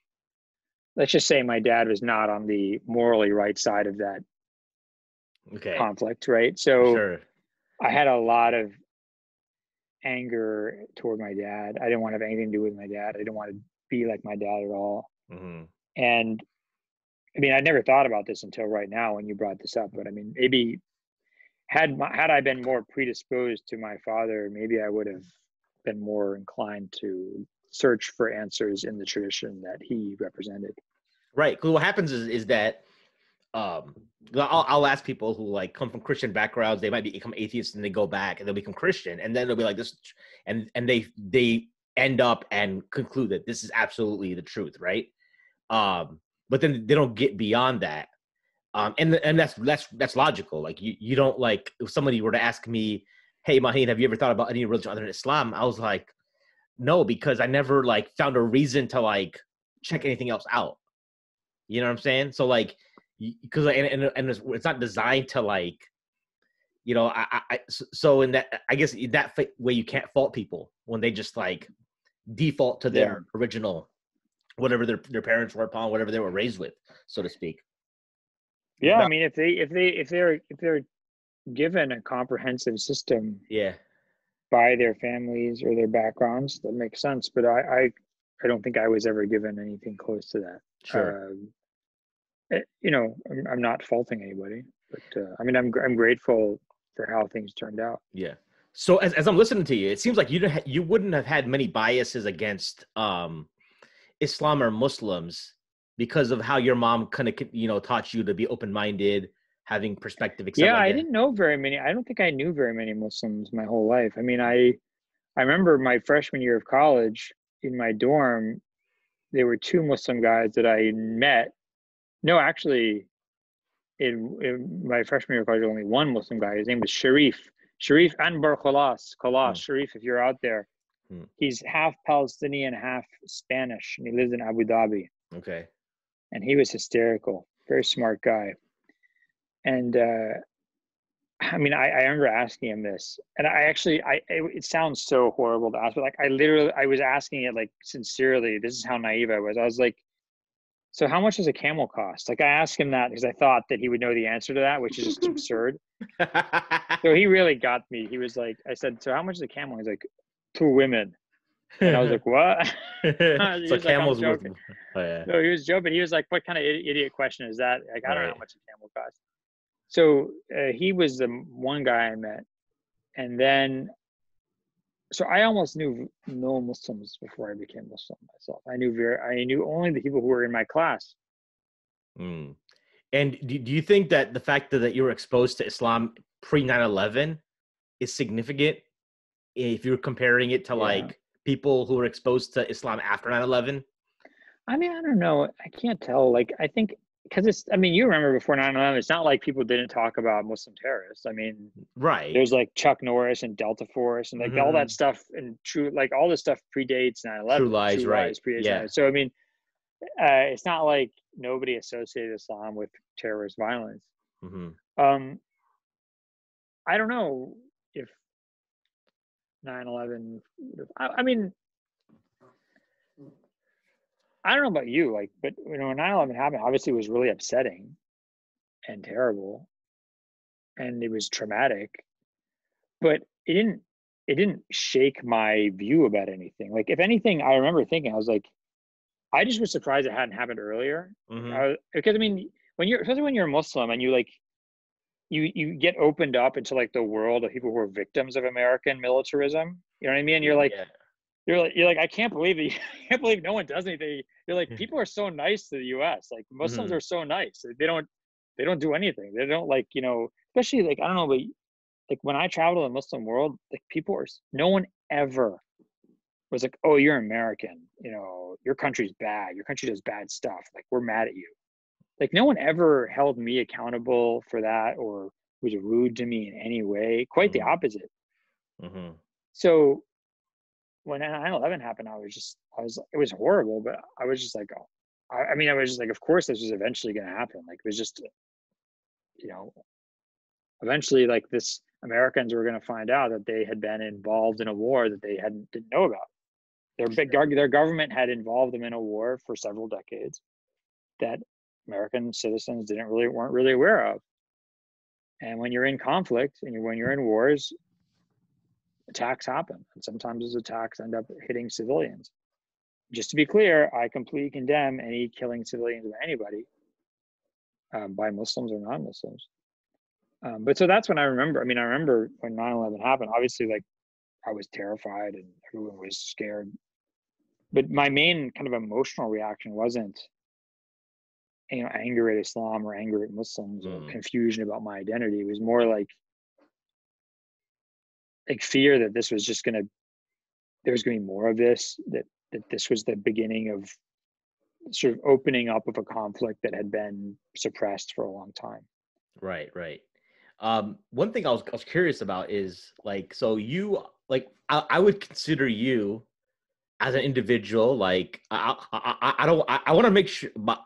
Let's just say my dad was not on the morally right side of that okay. conflict, right? So Sure. I had a lot of anger toward my dad. I didn't want to have anything to do with my dad. I didn't want to be like my dad at all. hmm And I mean, I never thought about this until right now when you brought this up. But I mean, maybe had my, had I been more predisposed to my father, maybe I would have been more inclined to search for answers in the tradition that he represented. Right. Because what happens is is that um I'll, I'll ask people who like come from Christian backgrounds, they might become atheists and they go back and they'll become Christian, and then they'll be like this, and and they they end up and conclude that this is absolutely the truth, right? Um, but then they don't get beyond that, um, and and that's that's that's logical. Like you you don't like if somebody were to ask me, hey Maheen, have you ever thought about any religion other than Islam? I was like, no, because I never like found a reason to like check anything else out. You know what I'm saying? So like, because and, and and it's, it's not designed to like, you know, I, I so in that I guess that way you can't fault people when they just like default to their original whatever their their parents were upon, whatever they were raised with, so to speak. Yeah, I mean, if they if they if they're if they're given a comprehensive system Yeah. by their families or their backgrounds, that makes sense. But I I, I don't think I was ever given anything close to that. Sure. Um, you know, I'm, I'm not faulting anybody, but uh, I mean, I'm I'm grateful for how things turned out. Yeah. So as, as I'm listening to you, it seems like you don't ha- you wouldn't have had many biases against um, Islam or Muslims because of how your mom kind of you know taught you to be open minded, having perspective. yeah, like I that. didn't know very many. I don't think I knew very many Muslims my whole life. I mean, I I remember my freshman year of college in my dorm, there were two Muslim guys that I met. No, actually, in, in my freshman year of college, only one Muslim guy. His name was Sharif. Sharif Anbar Khalas. Khalas. Hmm. Sharif, if you're out there, Hmm. he's half Palestinian, half Spanish, and he lives in Abu Dhabi Okay. and he was hysterical very smart guy and uh i mean i, I remember asking him this and i actually i it, it sounds so horrible to ask but like i literally i was asking it like sincerely this is how naive i was i was like so how much does a camel cost like i asked him that because i thought that he would know the answer to that which is just absurd so he really got me he was like i said so how much is a camel he's like two women and i was like what so like, "I'm camels worth. joking." Oh, yeah. No, he was joking. He was like, "What kind of idiot question is that?" Like, I don't know how much a camel costs. So uh, he was the one guy I met, and then, so I almost knew no Muslims before I became Muslim myself. I knew very, I knew only the people who were in my class. Mm. And do, do you think that the fact that, that you were exposed to Islam pre 9 11 is significant if you're comparing it to Yeah. like people who were exposed to Islam after 9 11? I mean, I don't know. I can't tell. Like, I think because it's. I mean, you remember before 9/11, it's not like people didn't talk about Muslim terrorists. I mean, Right. there's like Chuck Norris and Delta Force and like all that stuff and true like all this stuff predates 9/11. Mm-hmm. True Lies, right. predates Yeah. 9/11. So I mean, uh, it's not like nobody associated Islam with terrorist violence. hmm Um, I don't know if 9/11. I, I mean, I don't know about you, like, but you know, when 9/11 happened, obviously it was really upsetting and terrible, and it was traumatic. But it didn't. It didn't shake my view about anything. Like, if anything, I remember thinking, I was like, I just was surprised it hadn't happened earlier. hmm I was- because I mean, when you're especially when you're a Muslim and you like, you you get opened up into like the world of people who are victims of American militarism. You know what I mean? You're like, yeah. You're like, you're like, I can't believe it. I can't believe no one does anything. You're like, Yeah. people are so nice to the U.S. Like Muslims Mhm. are so nice. They don't, they don't do anything. They don't like, you know, especially like I don't know, but like when I travel in the Muslim world, like people are, no one ever was like, oh, you're American. You know, your country's bad. Your country does bad stuff. Like we're mad at you. Like no one ever held me accountable for that or was rude to me in any way. Quite the Mhm. opposite hmm so when 9-11 happened i was just i was it was horrible but i was just like oh, I, I mean i was just like of course this was eventually going to happen. Like it was just you know eventually like this americans were going to find out that they had been involved in a war that they hadn't didn't know about. Their big their government had involved them in a war for several decades that american citizens didn't really weren't really aware of. And when you're in conflict and you when you're in wars attacks happen, and sometimes those attacks end up hitting civilians. Just to be clear, I completely condemn any killing civilians by anybody, um, by Muslims or non-Muslims. Um, but so that's when I remember. I mean, I remember when 9/11 happened. Obviously, like I was terrified and everyone was scared. But my main kind of emotional reaction wasn't, you know, anger at Islam or anger at Muslims mm. or confusion about my identity. It was more like like fear that this was just gonna there was gonna be more of this, that that this was the beginning of sort of opening up of a conflict that had been suppressed for a long time. Right, right. Um, one thing I was, I was curious about is like, so you like, I, I would consider you as an individual, like, I, I, I don't, I, I want to make sure, but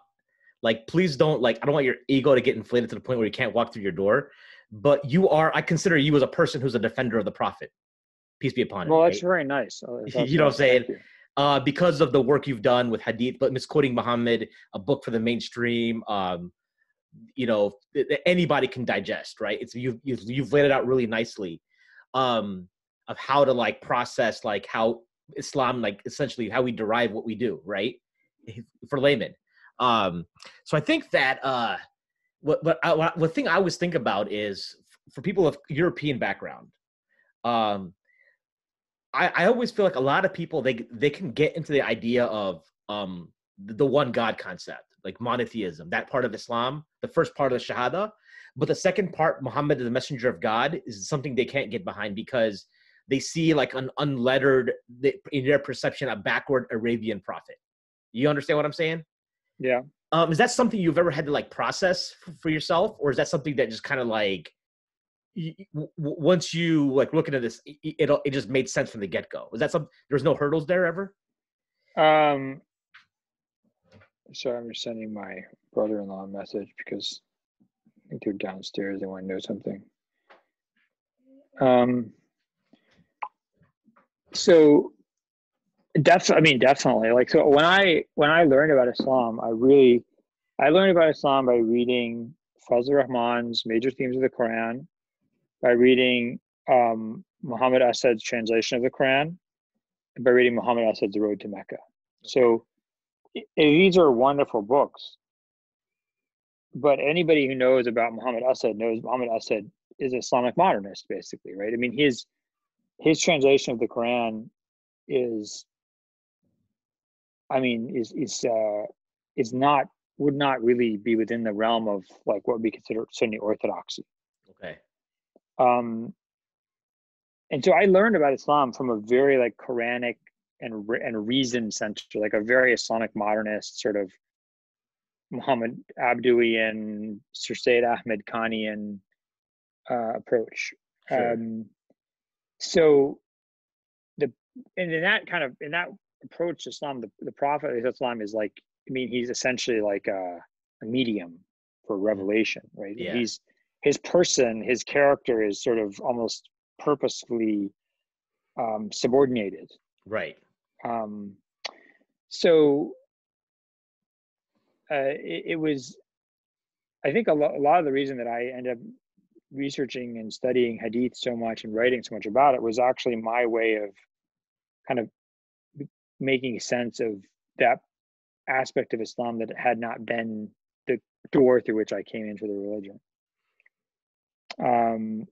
like, please don't like, I don't want your ego to get inflated to the point where you can't walk through your door. But you are, I consider you as a person who's a defender of the prophet. Peace be upon him. Well, that's right? very nice. That's you know what I'm saying? Uh, because of the work you've done with Hadith, but misquoting Muhammad, a book for the mainstream, um, you know anybody can digest right it's you've, you've you've laid it out really nicely um of how to like process like how islam like essentially how we derive what we do right for laymen um so i think that uh what what, I, what, what thing i always think about is for people of european background um I, I always feel like a lot of people they they can get into the idea of um the, the one god concept like monotheism, that part of Islam, the first part of the Shahada. But the second part, Muhammad the messenger of God, is something they can't get behind because they see like an unlettered, in their perception, a backward Arabian prophet. You understand what I'm saying? Yeah. Um, is that something you've ever had to like process for yourself, or is that something that just kind of like once you like looking at this, it, it it just made sense from the get go? Was that some? There's no hurdles there ever. Um, Sorry, I'm just sending my brother-in-law a message because I think they're downstairs. They want to know something. Um. So, def- I mean, definitely. Like, so when I when I learned about Islam, I really, I learned about Islam by reading Fazlur Rahman's Major Themes of the Quran, by reading um, Muhammad Asad's translation of the Quran, and by reading Muhammad Asad's Road to Mecca. So these are wonderful books. But anybody who knows about Muhammad Asad knows Muhammad Asad is Islamic modernist, basically, right? I mean, his his translation of the Quran is, I mean, is is uh, is not would not really be within the realm of like what we consider Sunni orthodoxy. Okay. Um, and so I learned about Islam from a very like Quranic and and reason center, like a very Islamic modernist sort of Muhammad Abduian, Sir Said Ahmed Khanian uh, approach. Sure. Um, so the and in that kind of in that approach Islam, the, the Prophet Islam is like I mean he's essentially like a, a medium for mm-hmm. revelation, right? Yeah. He's his person, his character is sort of almost purposefully um, subordinated. Right. Um, so uh, it, it, was, I think a, lo- a lot of the reason that I ended up researching and studying Hadith so much and writing so much about it was actually my way of kind of making sense of that aspect of Islam that had not been the door through which I came into the religion. Um,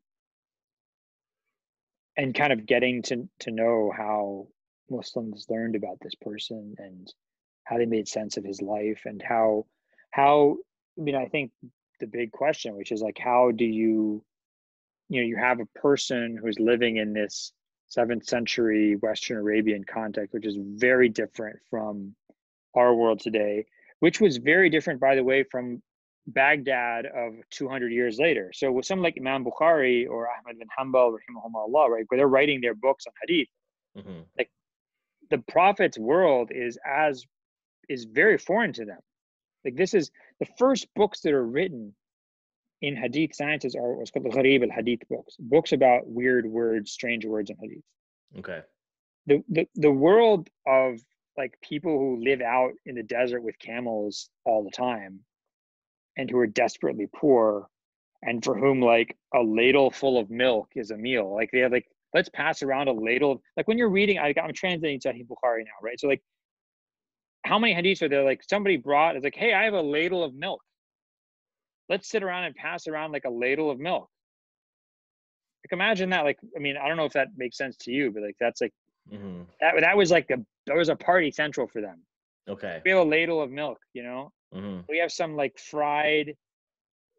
and kind of getting to to know how Muslims learned about this person and how they made sense of his life and how how I mean I think the big question which is like how do you you know you have a person who's living in this 7th century western arabian context which is very different from our world today which was very different by the way from Baghdad of 200 years later. So with someone like Imam Bukhari or Ahmad bin Hanbal, rahimahumullah, right, where they're writing their books on hadith, mm-hmm. like the prophet's world is as is very foreign to them. Like this is the first books that are written in hadith sciences are what's called the gharib al hadith books, books about weird words, strange words in hadith. Okay. The, the the world of like people who live out in the desert with camels all the time and who are desperately poor and for whom like a ladle full of milk is a meal like they have like let's pass around a ladle. Like when you're reading, I, I'm translating Sahih Bukhari now, right? So like, how many hadiths are there? Like somebody brought, it's like, hey, I have a ladle of milk. Let's sit around and pass around like a ladle of milk. Like imagine that. Like, I mean, I don't know if that makes sense to you, but like that's like hmm that. That was like a that was a party central for them. Okay. We have a ladle of milk, you know. hmm We have some like fried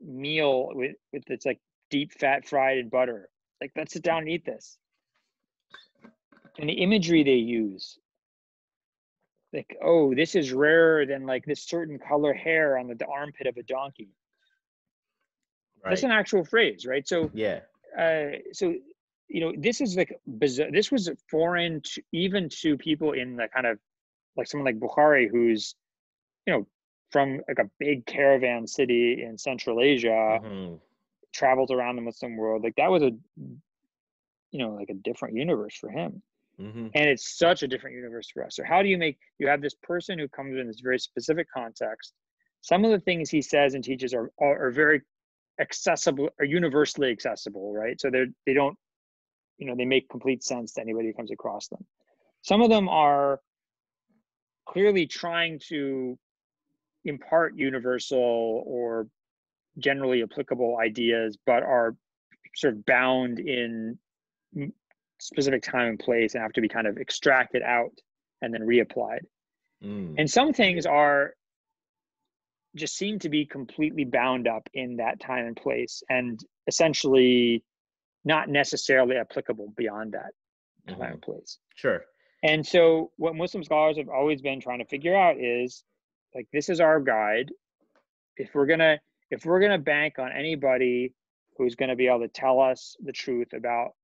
meal with with it's like deep fat fried in butter. Like let's sit down and eat this. And the imagery they use, like, oh, this is rarer than like this certain color hair on the, the armpit of a donkey. Right. That's an actual phrase, right? So, yeah. uh, so you know, this is like bizarre. This was foreign to, even to people in the kind of like someone like Bukhari, who's you know from like a big caravan city in Central Asia, hmm traveled around the Muslim world. Like that was a you know like a different universe for him hmm and it's such a different universe for us so how do you make you have this person who comes in this very specific context some of the things he says and teaches are are, are very accessible or universally accessible right so they're they don't you know they make complete sense to anybody who comes across them some of them are clearly trying to impart universal or generally applicable ideas but are sort of bound in specific time and place and have to be kind of extracted out and then reapplied. Mm. And some things are just seem to be completely bound up in that time and place and essentially not necessarily applicable beyond that time Mhm. and place. Sure. And so what Muslim scholars have always been trying to figure out is like this is our guide. If we're gonna if we're gonna bank on anybody who's gonna be able to tell us the truth about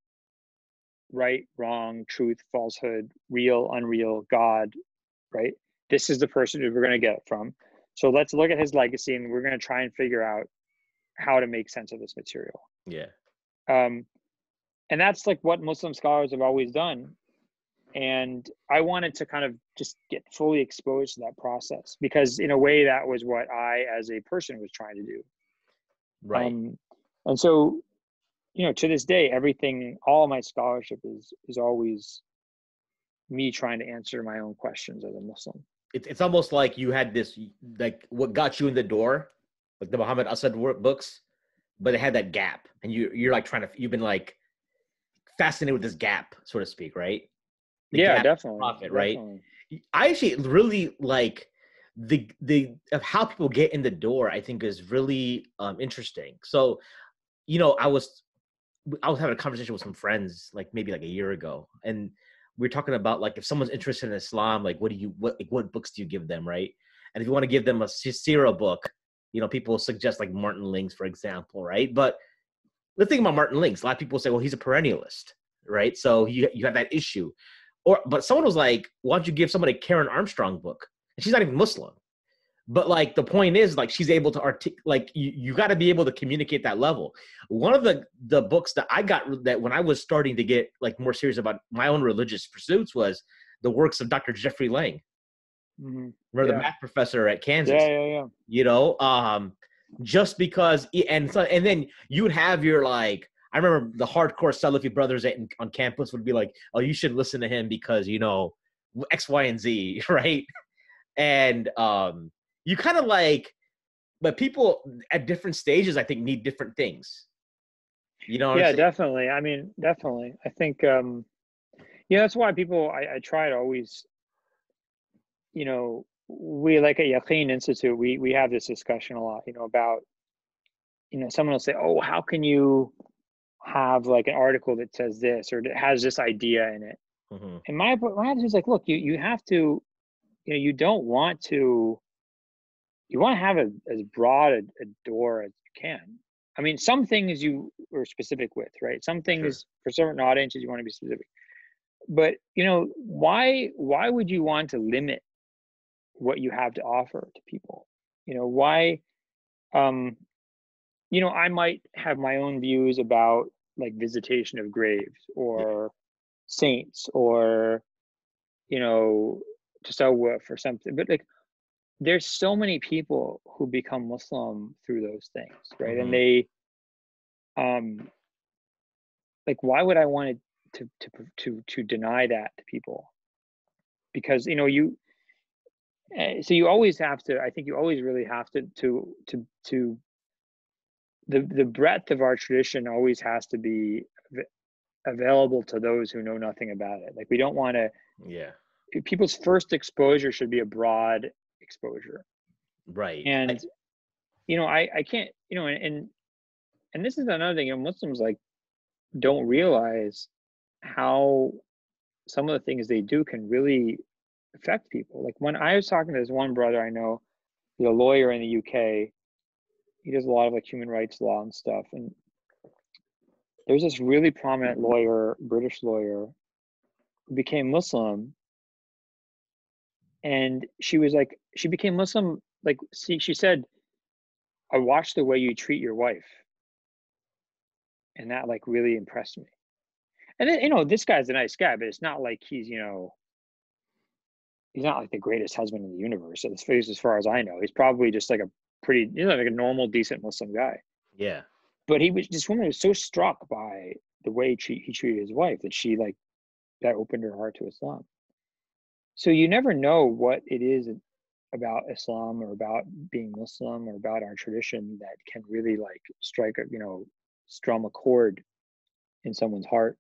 right, wrong, truth, falsehood, real, unreal, God, right? This is the person who we're gonna get it from. So let's look at his legacy and we're gonna try and figure out how to make sense of this material Yeah. um, and that's like what muslim scholars have always done and i wanted to kind of just get fully exposed to that process because in a way that was what i as a person was trying to do Right. um, and so you know to this day everything all my scholarship is is always me trying to answer my own questions as a muslim it's it's almost like you had this like what got you in the door, like the Muhammad Asad books, but it had that gap, and you you're like trying to you've been like fascinated with this gap, so to speak, right? The yeah definitely prophet, right? definitely. I actually really like the the of how people get in the door. I think is really um, interesting. So, you know, I was I was having a conversation with some friends like maybe like a year ago, and we are talking about like if someone's interested in Islam, like what do you what like, what books do you give them, right? And if you want to give them a Sira book, you know, people suggest like Martin Lings, for example, right? But the thing about Martin Lings, a lot of people say, well, he's a perennialist, right? So you you have that issue. Or but someone was like, why don't you give somebody a Karen Armstrong book? And she's not even Muslim. But like the point is, like she's able to artic like you, you got to be able to communicate that level. One of the the books that I got that when I was starting to get like more serious about my own religious pursuits was the works of Dr. Jeffrey Lang. Mhm. Remember the math professor at Kansas? yeah yeah yeah you know um just because and so and then you would have your like i remember the hardcore salafi brothers at, on campus would be like oh you should listen to him because you know x y and z right and um you kind of like but people at different stages i think need different things. You know what I'm yeah definitely. I mean definitely. I think um yeah that's why people i, I try to always you know we like at Yaqeen Institute we we have this discussion a lot you know about you know someone will say oh how can you have like an article that says this or that has this idea in it? Mhm. and my my attitude is like look you you have to you know you don't want to you want to have a, as broad a, a door as you can. I mean some things you are specific with right? Some things for certain audiences you want to be specific. But you know why why would you want to limit what you have to offer to people? You know why um you know i might have my own views about like visitation of graves or saints or you know tawassul tasawwuf or something but like there's so many people who become muslim through those things right? Mhm. and they um like why would i want to to to to deny that to people? Because you know you uh, so you always have to i think you always really have to to to to the the breadth of our tradition always has to be available to those who know nothing about it. Like we don't want to yeah. People's first exposure should be a broad exposure. Right. And I, you know i i can't you know and and this is another thing you know muslims like don't realize how some of the things they do can really affect people. Like when i was talking to this one brother i know he's a lawyer in the uk he does a lot of like human rights law and stuff and there's this really prominent lawyer british lawyer who became muslim and she was like she became muslim like see she said i watched the way you treat your wife. And that like really impressed me. And then you know this guy's a nice guy but it's not like he's you know he's not like the greatest husband in the universe as far as, as far as i know. He's probably just like a pretty you know like a normal decent muslim guy. Yeah. But he was this woman was so struck by the way he, he treated his wife that she like that opened her heart to islam so you never know what it is about islam or about being muslim or about our tradition that can really like strike a you know strum a chord in someone's heart.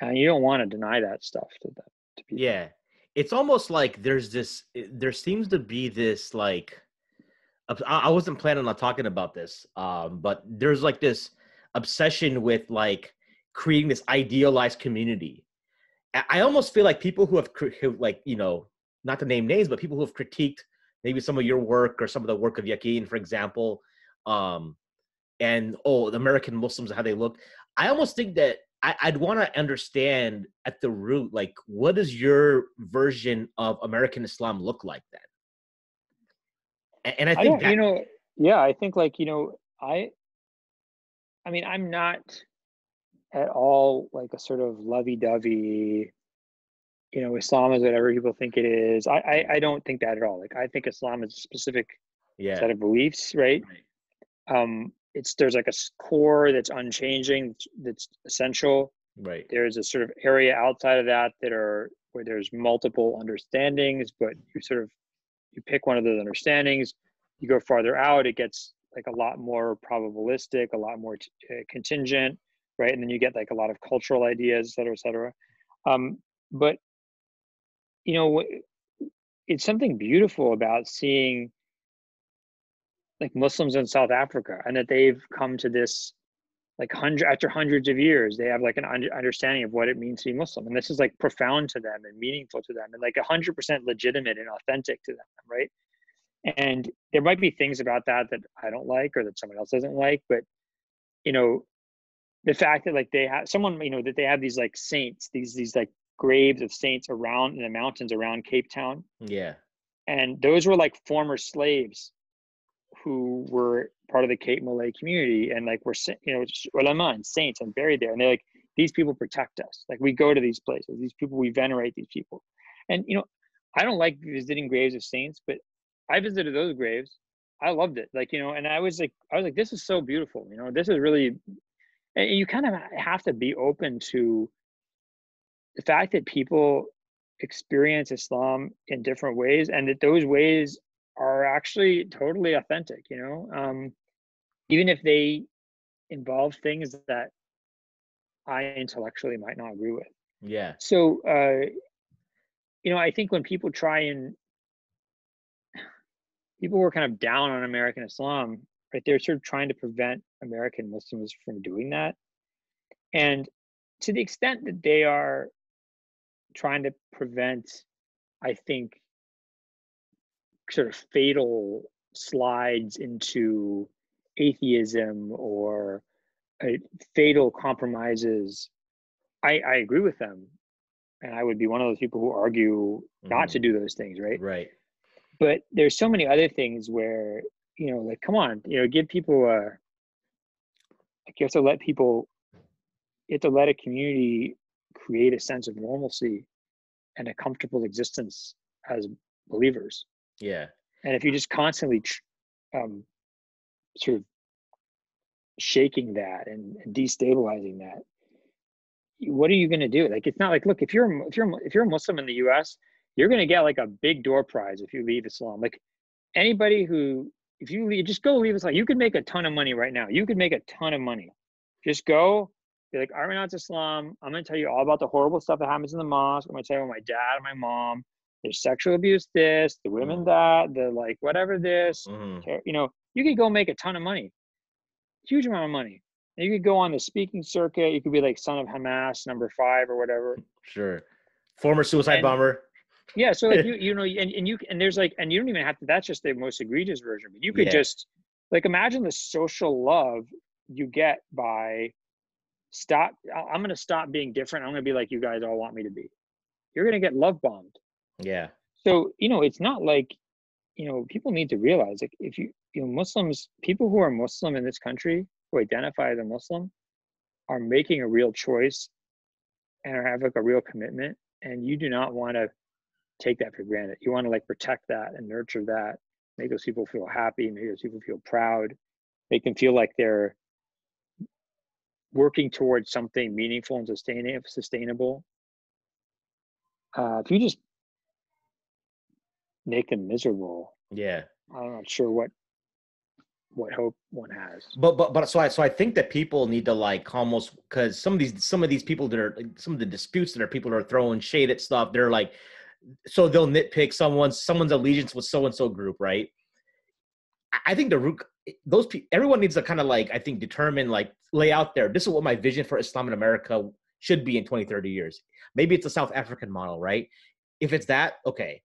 And you don't want to deny that stuff to them to people. yeah. It's almost like there's this there seems to be this like i wasn't planning on talking about this um but there's like this obsession with like creating this idealized community i almost feel like people who have like you know not to name names but people who have critiqued maybe some of your work or some of the work of Yaqeen, for example um and oh the american muslims and how they look. I almost think that I, would want to understand at the root like what does your version of american islam look like then? And, and i think I that, you know yeah i think like you know i i mean i'm not at all like a sort of lovey-dovey you know islam is whatever people think it is. I i, I don't think that at all. Like i think islam is a specific yeah. set of beliefs right, right. um it's there's like a core that's unchanging that's essential. Right. There's a sort of area outside of that that are where there's multiple understandings but you sort of you pick one of those understandings you go farther out it gets like a lot more probabilistic a lot more t- uh, contingent right? And then you get like a lot of cultural ideas et cetera et cetera. Um, but you know it's something beautiful about seeing like Muslims in South Africa, and that they've come to this like hundred after hundreds of years, they have like an under, understanding of what it means to be Muslim, and this is like profound to them and meaningful to them, and like hundred percent legitimate and authentic to them, right? And there might be things about that that I don't like or that someone else doesn't like, but you know, the fact that like they have someone, you know, that they have these like saints, these these like graves of saints around in the mountains around Cape Town. Yeah. And those were like former slaves who were part of the Cape Malay community and like were you know ulama and saints and buried there. And they're like these people protect us. Like we go to these places. These people we venerate these people. And you know I don't like visiting graves of saints but I visited those graves. I loved it. Like you know and I was like I was like this is so beautiful. You know this is really and you kind of have to be open to the fact that people experience Islam in different ways and that those ways are actually totally authentic you know? Um, even if they involve things that i intellectually might not agree with. Yeah. So uh, you know i think when people try and people were kind of down on american islam right they're sort of trying to prevent american muslims from doing that and to the extent that they are trying to prevent i think sort of fatal slides into atheism or uh, fatal compromises, I, I agree with them. And I would be one of those people who argue mm-hmm. not to do those things, right? Right. But there's so many other things where, you know, like, come on, you know, give people a, like, you have to let people, you have to let a community create a sense of normalcy and a comfortable existence as believers. Yeah. And if you just constantly um, sort of shaking that and, and destabilizing that, what are you going to do? Like, it's not like, look, if you're if you're if you're a Muslim in the U.S., you're going to get like a big door prize if you leave Islam. Like, anybody who if you leave, just go leave us Islam. You could make a ton of money right now. You could make a ton of money. Just go. Be like, I renounce Islam. I'm going to tell you all about the horrible stuff that happens in the mosque. I'm going to tell you about my dad and my mom. There's sexual abuse, this, the women that, the like, whatever this. Mhm. You know, you could go make a ton of money, huge amount of money. And you could go on the speaking circuit. You could be like son of Hamas, number five or whatever. Sure. Former suicide And- bomber. Yeah, so like you you know and, and you and there's like and you don't even have to that's just the most egregious version, but you could Yeah. just like imagine the social love you get by stop I'm gonna stop being different. I'm gonna be like you guys all want me to be. You're gonna get love bombed. Yeah. So, you know, it's not like, you know, people need to realize like if you you know, Muslims, people who are Muslim in this country who identify as a Muslim are making a real choice and are have like a real commitment. And you do not want to take that for granted. You want to like protect that and nurture that, make those people feel happy, make those people feel proud, make them feel like they're working towards something meaningful and sustaining sustainable. Uh, if you just make them miserable, Yeah. I'm not sure what what hope one has. But but but so I so I think that people need to like almost because some of these some of these people that are some of the disputes that are people that are throwing shade at stuff they're like so they'll nitpick someone's someone's allegiance with so and so group right. I- think the root those people everyone needs to kind of like I think determine like lay out there this is what my vision for Islam in America should be in 20 30 years. Maybe it's a South African model right. If it's that okay,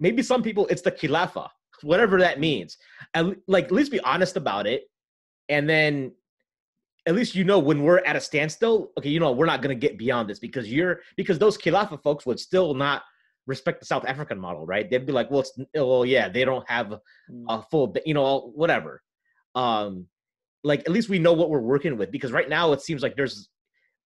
maybe some people it's the Khilafah whatever that means and like at least be honest about it and then at least you know when we're at a standstill okay you know we're not to get beyond this because you're because those khilafah folks would still not respect the south african model right they'd be like well it's well yeah they don't have Mm. a full you know whatever um like at least we know what we're working with because right now it seems like there's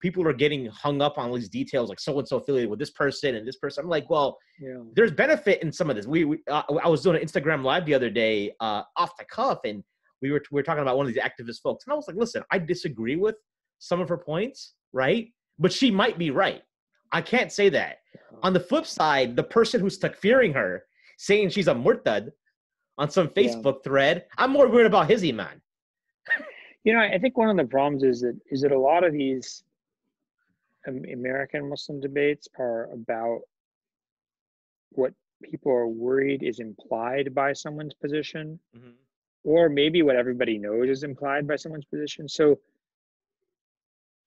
people are getting hung up on all these details like so and so affiliated with this person and this person i'm like well Yeah. there's benefit in some of this. We, we uh, I was doing an Instagram live the other day, uh, off the cuff, and we were we were talking about one of these activist folks, and I was like, listen, I disagree with some of her points, right? But she might be right. I can't say that. On the flip side, the person who's takfiring her, saying she's a murtad on some Yeah. Facebook thread, I'm more worried about his iman. You know, I think one of the problems is that is that a lot of these American Muslim debates are about what people are worried is implied by someone's position, or maybe what everybody knows is implied by someone's position. So,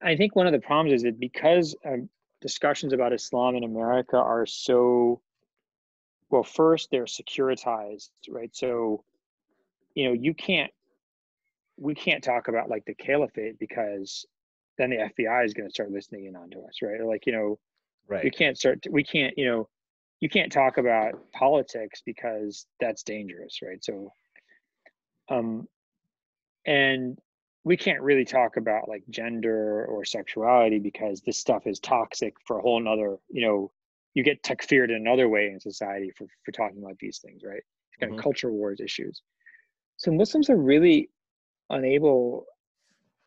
I think one of the problems is that because um, discussions about Islam in America are so well, first they're securitized, right? So, you know, you can't we can't talk about like the caliphate because then the FBI is going to start listening in onto us, right? Or like, you know, right, we can't start, we can't, you know, you can't talk about politics because that's dangerous, right? So, um, and we can't really talk about like gender or sexuality because this stuff is toxic for a whole nother, you know, you get takfired in another way in society for, for talking about these things, right? Kind Mhm. of culture wars issues. So Muslims are really unable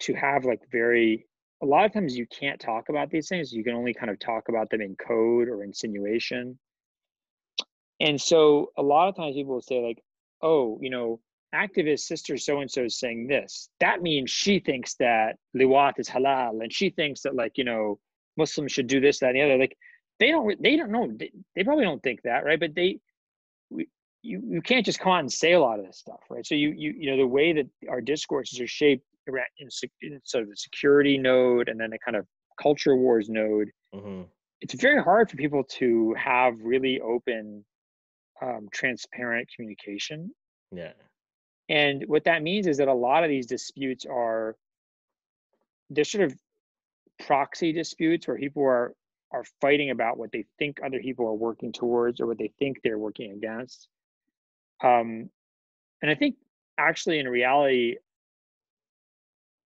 to have like very a lot of times you can't talk about these things you can only kind of talk about them in code or insinuation and so a lot of times people will say like oh you know activist sister so and so is saying this that means she thinks that liwat is halal and she thinks that like you know muslims should do this that and the other. Like they don't they don't know they, they probably don't think that right? But they we, you you can't just come out and say a lot of this stuff right? So you you you know the way that our discourses are shaped around in, in sort of the security node and then a kind of culture wars node hmm it's very hard for people to have really open um, transparent communication. Yeah. And what that means is that a lot of these disputes are they're sort of proxy disputes where people are are fighting about what they think other people are working towards or what they think they're working against. Um, and I think actually in reality,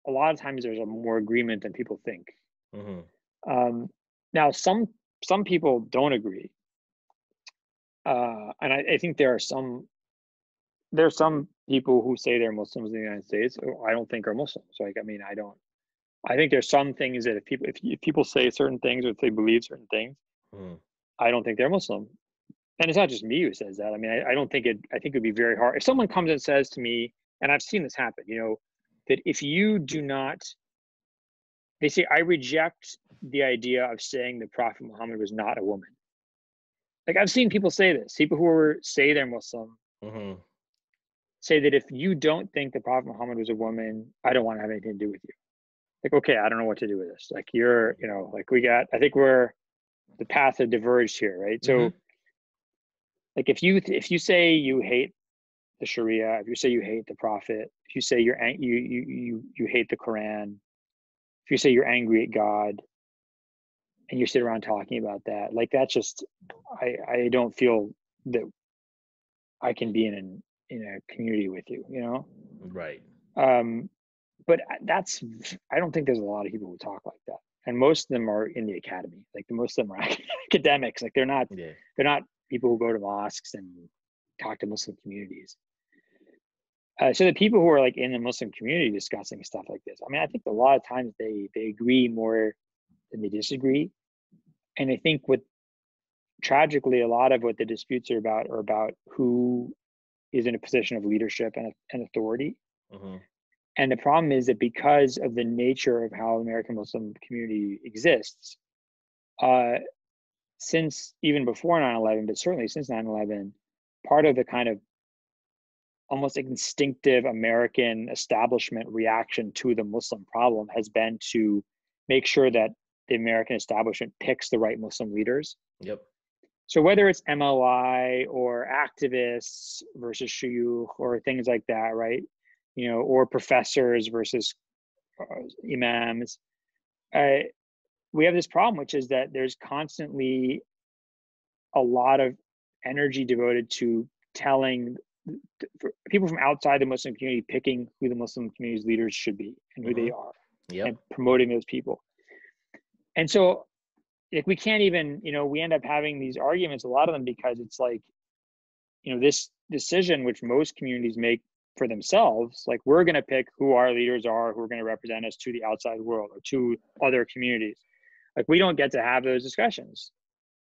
a lot of times there's a more agreement than people think. hmm Um, now, some some people don't agree, uh, and I, I think there are some there are some people who say they're Muslims in the United States. Who I don't think are Muslims. Like, I mean, I don't I think there's some things that if people if, if people say certain things or if they believe certain things, Mm. I don't think they're Muslim. And it's not just me who says that. I mean, I, I don't think it. I think it'd be very hard if someone comes and says to me, and I've seen this happen. You know, that if you do not, they say, I reject the idea of saying the Prophet Muhammad was not a woman. Like I've seen people say this. People who are, say they're Muslim hmm say that if you don't think the Prophet Muhammad was a woman, I don't want to have anything to do with you. Like, okay, I don't know what to do with this. Like, you're, you know, like we got. I think we're the path have diverged here, right? So, Mhm. like, if you if you say you hate the Sharia, if you say you hate the Prophet, if you say you're you you you you hate the Quran, if you say you're angry at God, and you sit around talking about that, like that's just I I don't feel that I can be in an in a community with you, you know. Right. Um, but that's I don't think there's a lot of people who talk like that, and most of them are in the academy. Like the most of them are academics. Like they're not Yeah. they're not people who go to mosques and talk to Muslim communities. Uh, so the people who are like in the Muslim community discussing stuff like this, I mean, I think a lot of times they they agree more than they disagree, and I think what tragically a lot of what the disputes are about are about who is in a position of leadership and, and authority. hmm And the problem is that because of the nature of how American Muslim community exists, uh, since even before 9-11, but certainly since 9-11, part of the kind of almost instinctive American establishment reaction to the Muslim problem has been to make sure that the American establishment picks the right Muslim leaders. Yep. So whether it's MLI or activists versus shuyukh or things like that, right? You know, or professors versus uh, imams, uh, we have this problem, which is that there's constantly a lot of energy devoted to telling people from outside the Muslim community picking who the Muslim community's leaders should be and who they are Yep. and promoting those people. And so like we can't even, you know, we end up having these arguments, a lot of them because it's like, you know, this decision which most communities make for themselves, like we're gonna pick who our leaders are, who are gonna represent us to the outside world or to other communities. Like we don't get to have those discussions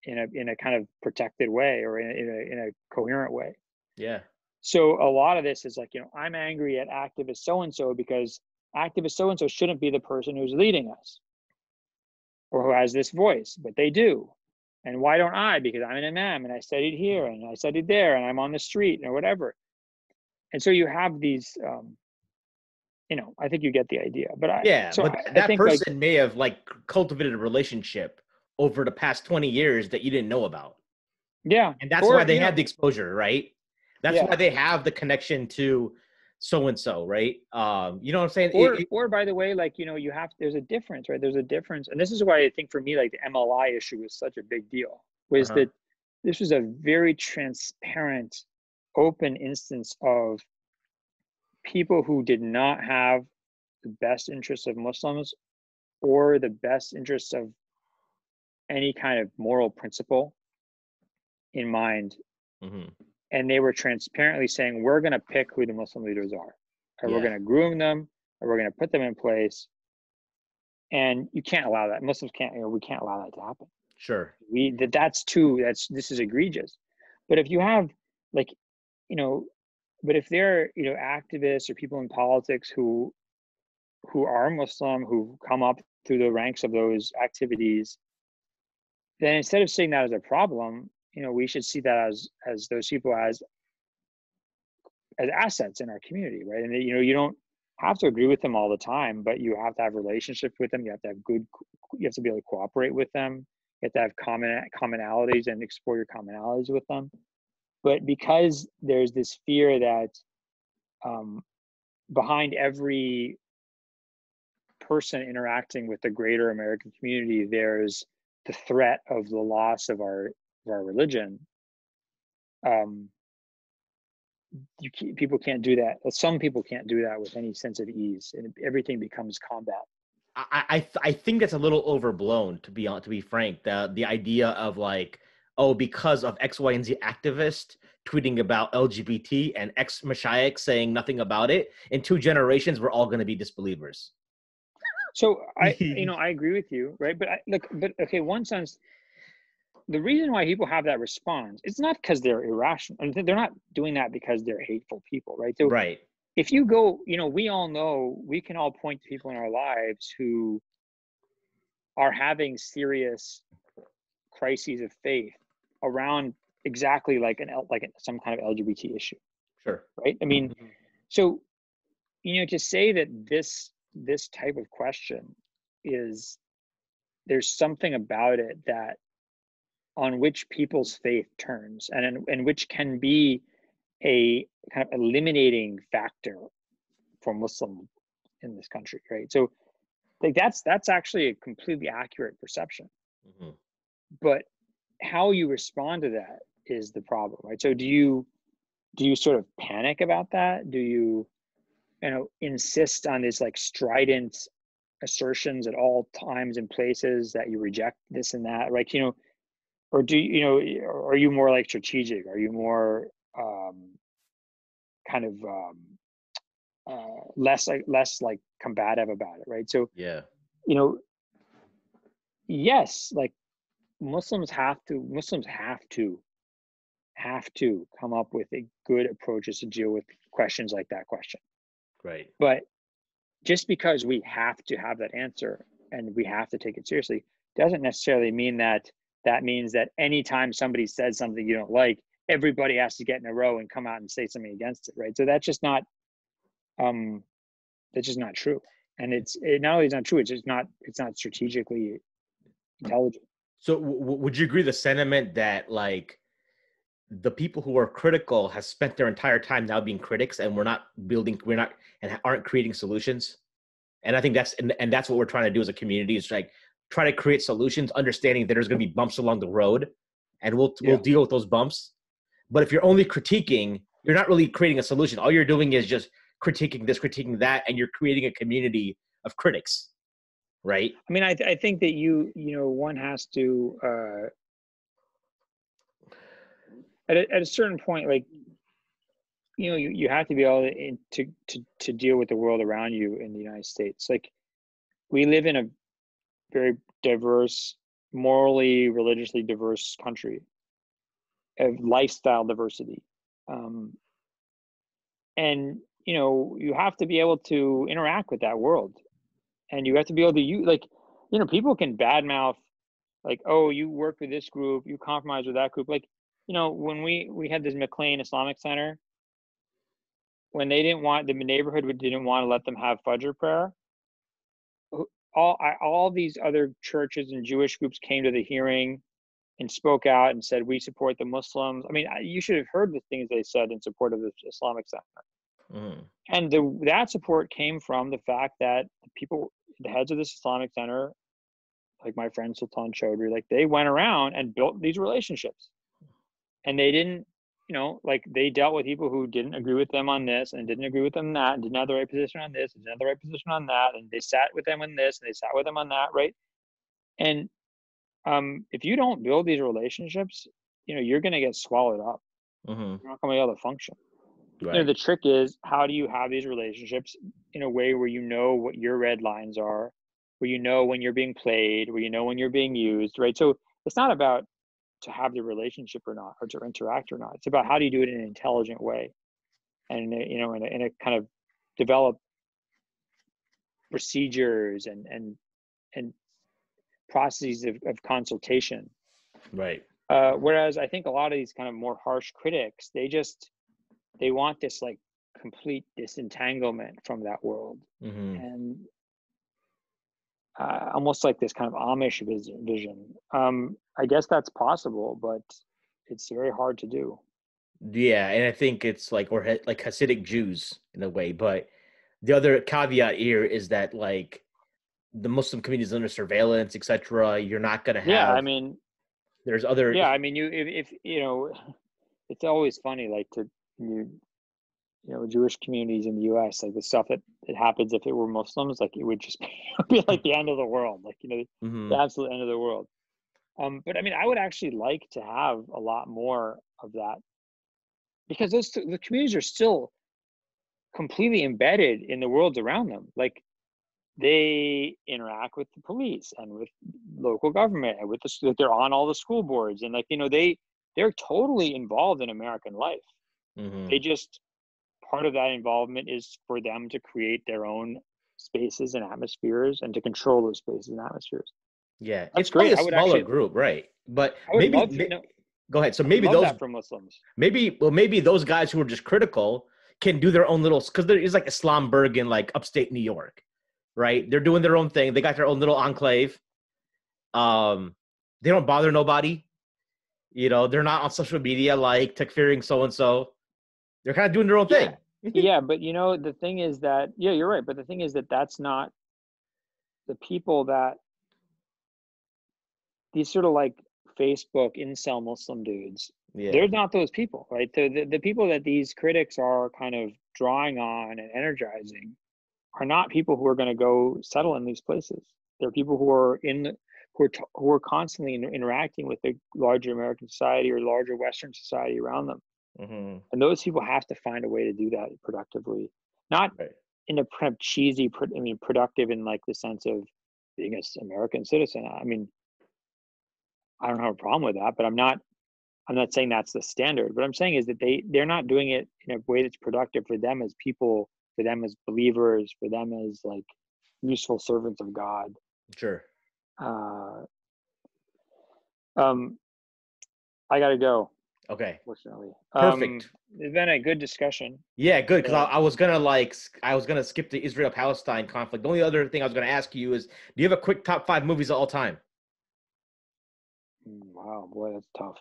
in a in a kind of protected way or in a, in a, in a coherent way. Yeah. So a lot of this is like, you know, I'm angry at activist so and so because activist so and so shouldn't be the person who's leading us or who has this voice, but they do. And why don't I? Because I'm an imam and I studied here and I studied there and I'm on the street or whatever. And so you have these, um, you know, I think you get the idea. But I, Yeah. so but I- I that like- person may have like cultivated a relationship over the past 20 years that you didn't know about. yeah, And that's Or, why they know- the exposure, right? That's Yeah. why they have the connection to so and so, right? Um, you know what I'm saying? Or it- or by the way like you know you have there's a difference right there's a difference and this is why i think for me like the mli issue was such a big deal was Uh-huh. that this was a very transparent open instance of people who did not have the best interests of muslims or the best interests of any kind of moral principle in mind Mhm. And they were transparently saying we're going to pick who the muslim leaders are and we're going to groom them and we're going to put them in place. And you can't allow that. Muslims can't you know we can't allow that to happen. Sure. we that that's too that's this is egregious. But if you have like you know but if there are you know activists or people in politics who who are muslim who come up through the ranks of those activities then instead of seeing that as a problem you know we should see that as as those people as as assets in our community right? And you know you don't have to agree with them all the time but you have to have relationships with them. You have to have good you have to be able to cooperate with them. You have to have common commonalities and explore your commonalities with them. But because there's this fear that um, behind every person interacting with the greater american community there's the threat of the loss of our of our religion um, you people can't do that some people can't do that with any sense of ease and everything becomes combat I I, th- I think that's a little overblown to be on to be frank. The the idea of like oh because of X Y and Z activist tweeting about LGBT and ex mashayikh saying nothing about it in two generations we're all going to be disbelievers. So I, you know, I agree with you, right? But I, look, but okay, one sense, the reason why people have that response, it's not because they're irrational. They're not doing that because they're hateful people, right? So right. if you go, you know, we all know, we can all point to people in our lives who are having serious crises of faith around exactly like an like some kind of LGBT issue. Sure. Right. I mean, mm-hmm. so you know, to say that this this type of question is there's something about it that on which people's faith turns and in, and which can be a kind of eliminating factor for muslim in this country right? So like that's that's actually a completely accurate perception. Mm-hmm. but how you respond to that is the problem right? So do you do you sort of panic about that? Do you you know insist on these like strident assertions at all times and places that you reject this and that? Right you know or do you know are you more like strategic? Are you more um kind of um uh less like less like combative about it right? So yeah. you know yes like muslims have to muslims have to have to come up with a good approaches to deal with questions like that question. Right. But just because we have to have that answer and we have to take it seriously doesn't necessarily mean that that means that anytime somebody says something you don't like, everybody has to get in a row and come out and say something against it, right? So that's just not um that's just not true. And it's it not only is not true, it's just not it's not strategically intelligent. So w- would you agree the sentiment that like the people who are critical has spent their entire time now being critics and we're not building we're not and aren't creating solutions and i think that's and, and that's what we're trying to do as a community is like try to create solutions understanding that there's going to be bumps along the road and we'll yeah. we'll deal with those bumps but if you're only critiquing you're not really creating a solution all you're doing is just critiquing this critiquing that and you're creating a community of critics right i mean i, th- I think that you you know one has to uh at a, at a certain point, like you know, you, you have to be able to, to to to deal with the world around you in the United States. Like we live in a very diverse, morally, religiously diverse country of lifestyle diversity. Um, and you know, you have to be able to interact with that world. And you have to be able to use like, you know, people can badmouth like, oh, you work with this group, you compromise with that group. Like you know, when we we had this McLean Islamic Center, when they didn't want the neighborhood didn't want to let them have Fajr prayer, all I, all these other churches and Jewish groups came to the hearing and spoke out and said we support the Muslims. I mean, you should have heard the things they said in support of the Islamic Center. Mm. And the, that support came from the fact that the people, the heads of this Islamic Center, like my friend Sultan Chaudhry, like they went around and built these relationships and they didn't you know like they dealt with people who didn't agree with them on this and didn't agree with them on that and didn't have the right position on this and didn't have the right position on that and they sat with them on this and they sat with them on that right and um if you don't build these relationships you know you're going to get swallowed up mm-hmm. you're not going to be able to function right. you know the trick is how do you have these relationships in a way where you know what your red lines are where you know when you're being played where you know when you're being used right so it's not about to have the relationship or not or to interact or not it's about how do you do it in an intelligent way and you know in a, in a kind of develop procedures and and and processes of, of consultation right uh, whereas i think a lot of these kind of more harsh critics they just they want this like complete disentanglement from that world mm-hmm. and uh, almost like this kind of Amish vision. Um, I guess that's possible, but it's very hard to do. Yeah, and I think it's like or like Hasidic Jews in a way, but the other caveat here is that like the Muslim community is under surveillance, etc. You're not going to have. Yeah, I mean, there's other. Yeah, I mean, you if, if you know, it's always funny like to you you know Jewish communities in the U.S. Like the stuff that, that happens if it were Muslims, like it would just be, be like the end of the world, like you know mm-hmm. the absolute end of the world. Um, but I mean, I would actually like to have a lot more of that because those the communities are still completely embedded in the worlds around them. Like they interact with the police and with local government and with the they're on all the school boards and like you know they they're totally involved in American life. Mhm. They just part of that involvement is for them to create their own spaces and atmospheres and to control those spaces and atmospheres. Yeah, That's it's probably great. a I would smaller actually- group, right? But maybe know, go ahead. So maybe those for Muslims. maybe well maybe those guys who are just critical can do their own little because there is like Islamberg in like upstate New York, right? They're doing their own thing. They got their own little enclave. Um, they don't bother nobody. You know, they're not on social media like takfiring so and so. They're kind of doing their own thing. yeah, but you know the thing is that yeah, you're right. But the thing is that that's not the people that these sort of like Facebook incel Muslim dudes. Yeah. They're not those people, right? The, the the people that these critics are kind of drawing on and energizing are not people who are going to go settle in these places. They're people who are in the, who are t- who are constantly in, interacting with the larger American society or larger Western society around them. Mhm. And those people have to find a way to do that productively, not Right. in a kind of cheesy. I mean, productive in like the sense of being an American citizen. I mean, I don't have a problem with that, but I'm not. I'm not saying that's the standard. What I'm saying is that they they're not doing it in a way that's productive for them as people, for them as believers, for them as like useful servants of God. Sure. Uh, um, I gotta go. Okay. Fortunately, Perfect. Um, it's been a good discussion. Yeah, good. Because Yeah. I, I was gonna like, I was gonna skip the Israel Palestine conflict. The only other thing I was gonna ask you is, do you have a quick top five movies of all time? Mm, Wow, boy, that's tough.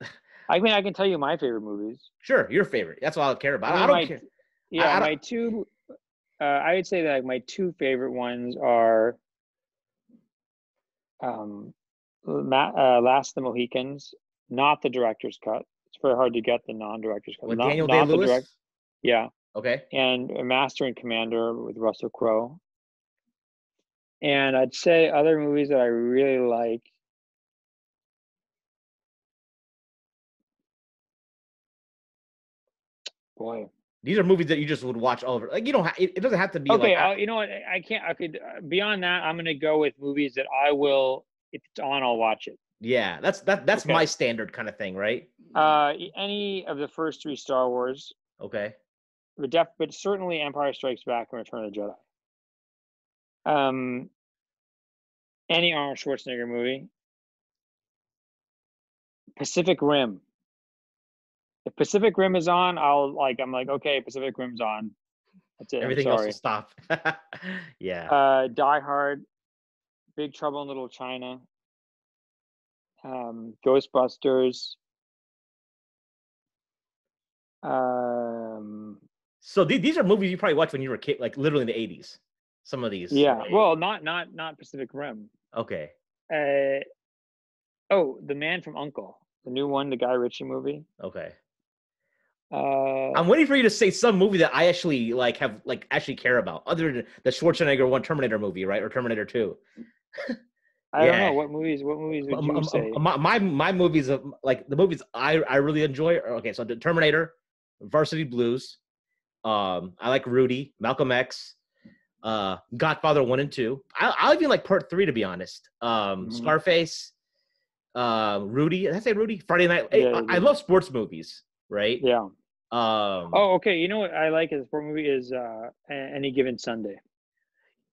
I mean, I can tell you my favorite movies. Sure, your favorite. That's all I care about. I I, don't my- care. Yeah, I don't- my two. Uh, I would say that like, my two favorite ones are um, Ma- uh, Last of the Mohicans, not the director's cut. It's very hard to get the non-director's cut. With not, Daniel Day Lewis. direct- yeah, Okay. and Master and Commander with Russell Crowe. And I'd say other movies that I really like. Boy, These are movies that you just would watch all over. Like you don't. Ha- it, it doesn't have to be okay, like. I'll, you know what? I I can't. I could uh, beyond that. I'm gonna go with movies that I will. If it's on, I'll watch it. yeah, that's that. That's Okay. my standard kind of thing, right? Uh, any of the first three Star Wars, Okay. but def, but certainly Empire Strikes Back and Return of the Jedi. Um, any Arnold Schwarzenegger movie. Pacific Rim. If Pacific Rim is on, I'll like. I'm like, okay, Pacific Rim's on. That's it. Everything else will stop. yeah. Uh, Die Hard, Big Trouble in Little China, um, Ghostbusters. Um, so the- these are movies you probably watched when you were a kid, like literally in the eighties. Some of these. yeah, right? well, not not not Pacific Rim. Okay. Uh, oh, The Man from Uncle, the new one, the Guy Ritchie movie. Okay. Uh, I'm waiting for you to say some movie that I actually like have like actually care about, other than the Schwarzenegger one Terminator movie, right, or Terminator Two. I don't know what movies. What movies would Um, you um, say? um, my, my my movies of like the movies I I really enjoy. Are, okay, so Terminator, Varsity Blues. Um, I like Rudy, Malcolm X, uh, Godfather one and two. I I even like Part three to be honest. Um, Mhm. Scarface, uh, Rudy. Did I say Rudy? Friday Night. Yeah, I, I love sports movies, right? yeah. Um, Oh, okay. You know what I like as a sport movie is uh, Any Given Sunday.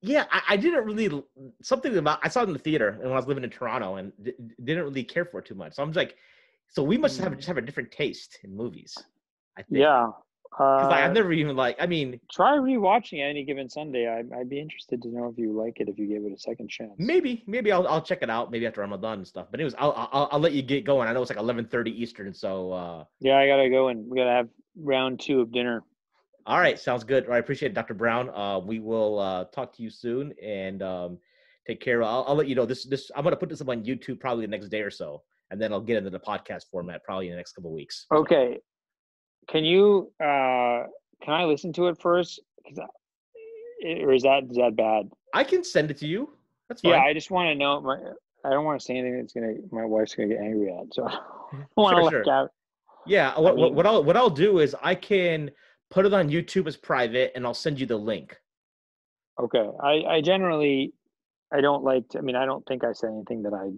Yeah, I, I didn't really something about I saw it in the theater and when I was living in Toronto and d- didn't really care for it too much. So I'm just like, so we must have Mm. just have a different taste in movies. I think. Yeah. Because like, Uh, I've never even like. I mean, try rewatching Any Given Sunday. I, I'd be interested to know if you like it if you gave it a second chance. maybe maybe I'll I'll check it out maybe after Ramadan and stuff. But anyways, I'll I'll, I'll let you get going. I know it's like 11:30 Eastern, so uh, Yeah, I gotta go and we gotta have round two of dinner. all right, sounds good. I appreciate it, Dr. Brown. Uh, we will uh, talk to you soon and um, take care. I'll, I'll let you know this this I'm gonna put this up on YouTube probably the next day or so, and then I'll get into the podcast format probably in the next couple of weeks. Okay. Can you uh can I listen to it first? I- or is that is that bad? I can send it to you. That's fine. Yeah, I just want to know. My, I don't want to say anything that's gonna my wife's gonna get angry at. So I want to Sure, sure. out. yeah. What, what, mean- what I'll what I'll do is I can put it on YouTube as private, and I'll send you the link. Okay. I, I generally, I don't like to, I mean, I don't think I say anything that I,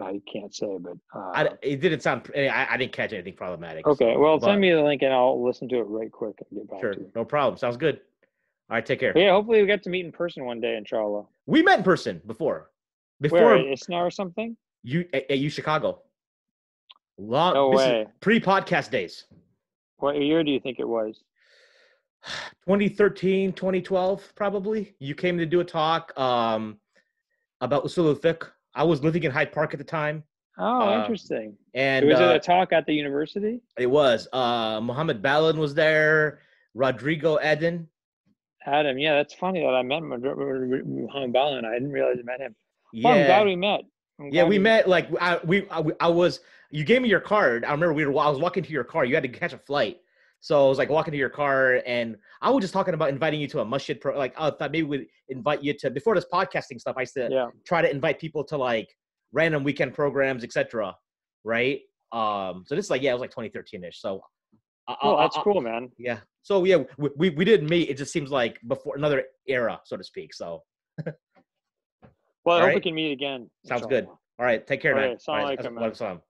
I can't say, but, I, uh, it didn't sound. I, I didn't catch anything problematic. okay. so, Well, but- send me the link and I'll listen to it right quick and get back Sure, to you. no problem. Sounds good. All right, take care. But yeah, hopefully we get to meet in person one day, inshallah. We met in person before. Before Where, ISNA or something? you at, at U Chicago. Long No way. pre-podcast days. What year do you think it was? 2013, 2012, probably. You came to do a talk um, about Usul Fiqh. I was living in Hyde Park at the time, Oh, Uh, interesting. and was uh, it a talk at the university? it was uh, Mohammed Balin was there, Rodrigo Adem. Adam, yeah, that's funny that I met Mad- Muhammad Balin. I didn't realize I met him. Well, I'm Yeah, glad we met. I'm yeah, glad we met. Like I, we, I, I was. You gave me your card. I remember we were. I was walking to your car. You had to catch a flight. So I was like walking to your car, and I was just talking about inviting you to a masjid. Pro, like I thought maybe we'd invite you to before this podcasting stuff. I used to Yeah. try to invite people to like random weekend programs, etc. Right? Um. So this is like yeah, it was like 2013 ish. So. I- Oh, I- that's I- cool, man. Yeah. So yeah, we, we we did meet. It just seems like before another era, so to speak. So Well, I hope we Alright. can meet again. Sounds good. all right, take care, man. Okay, All right, alaikum, man.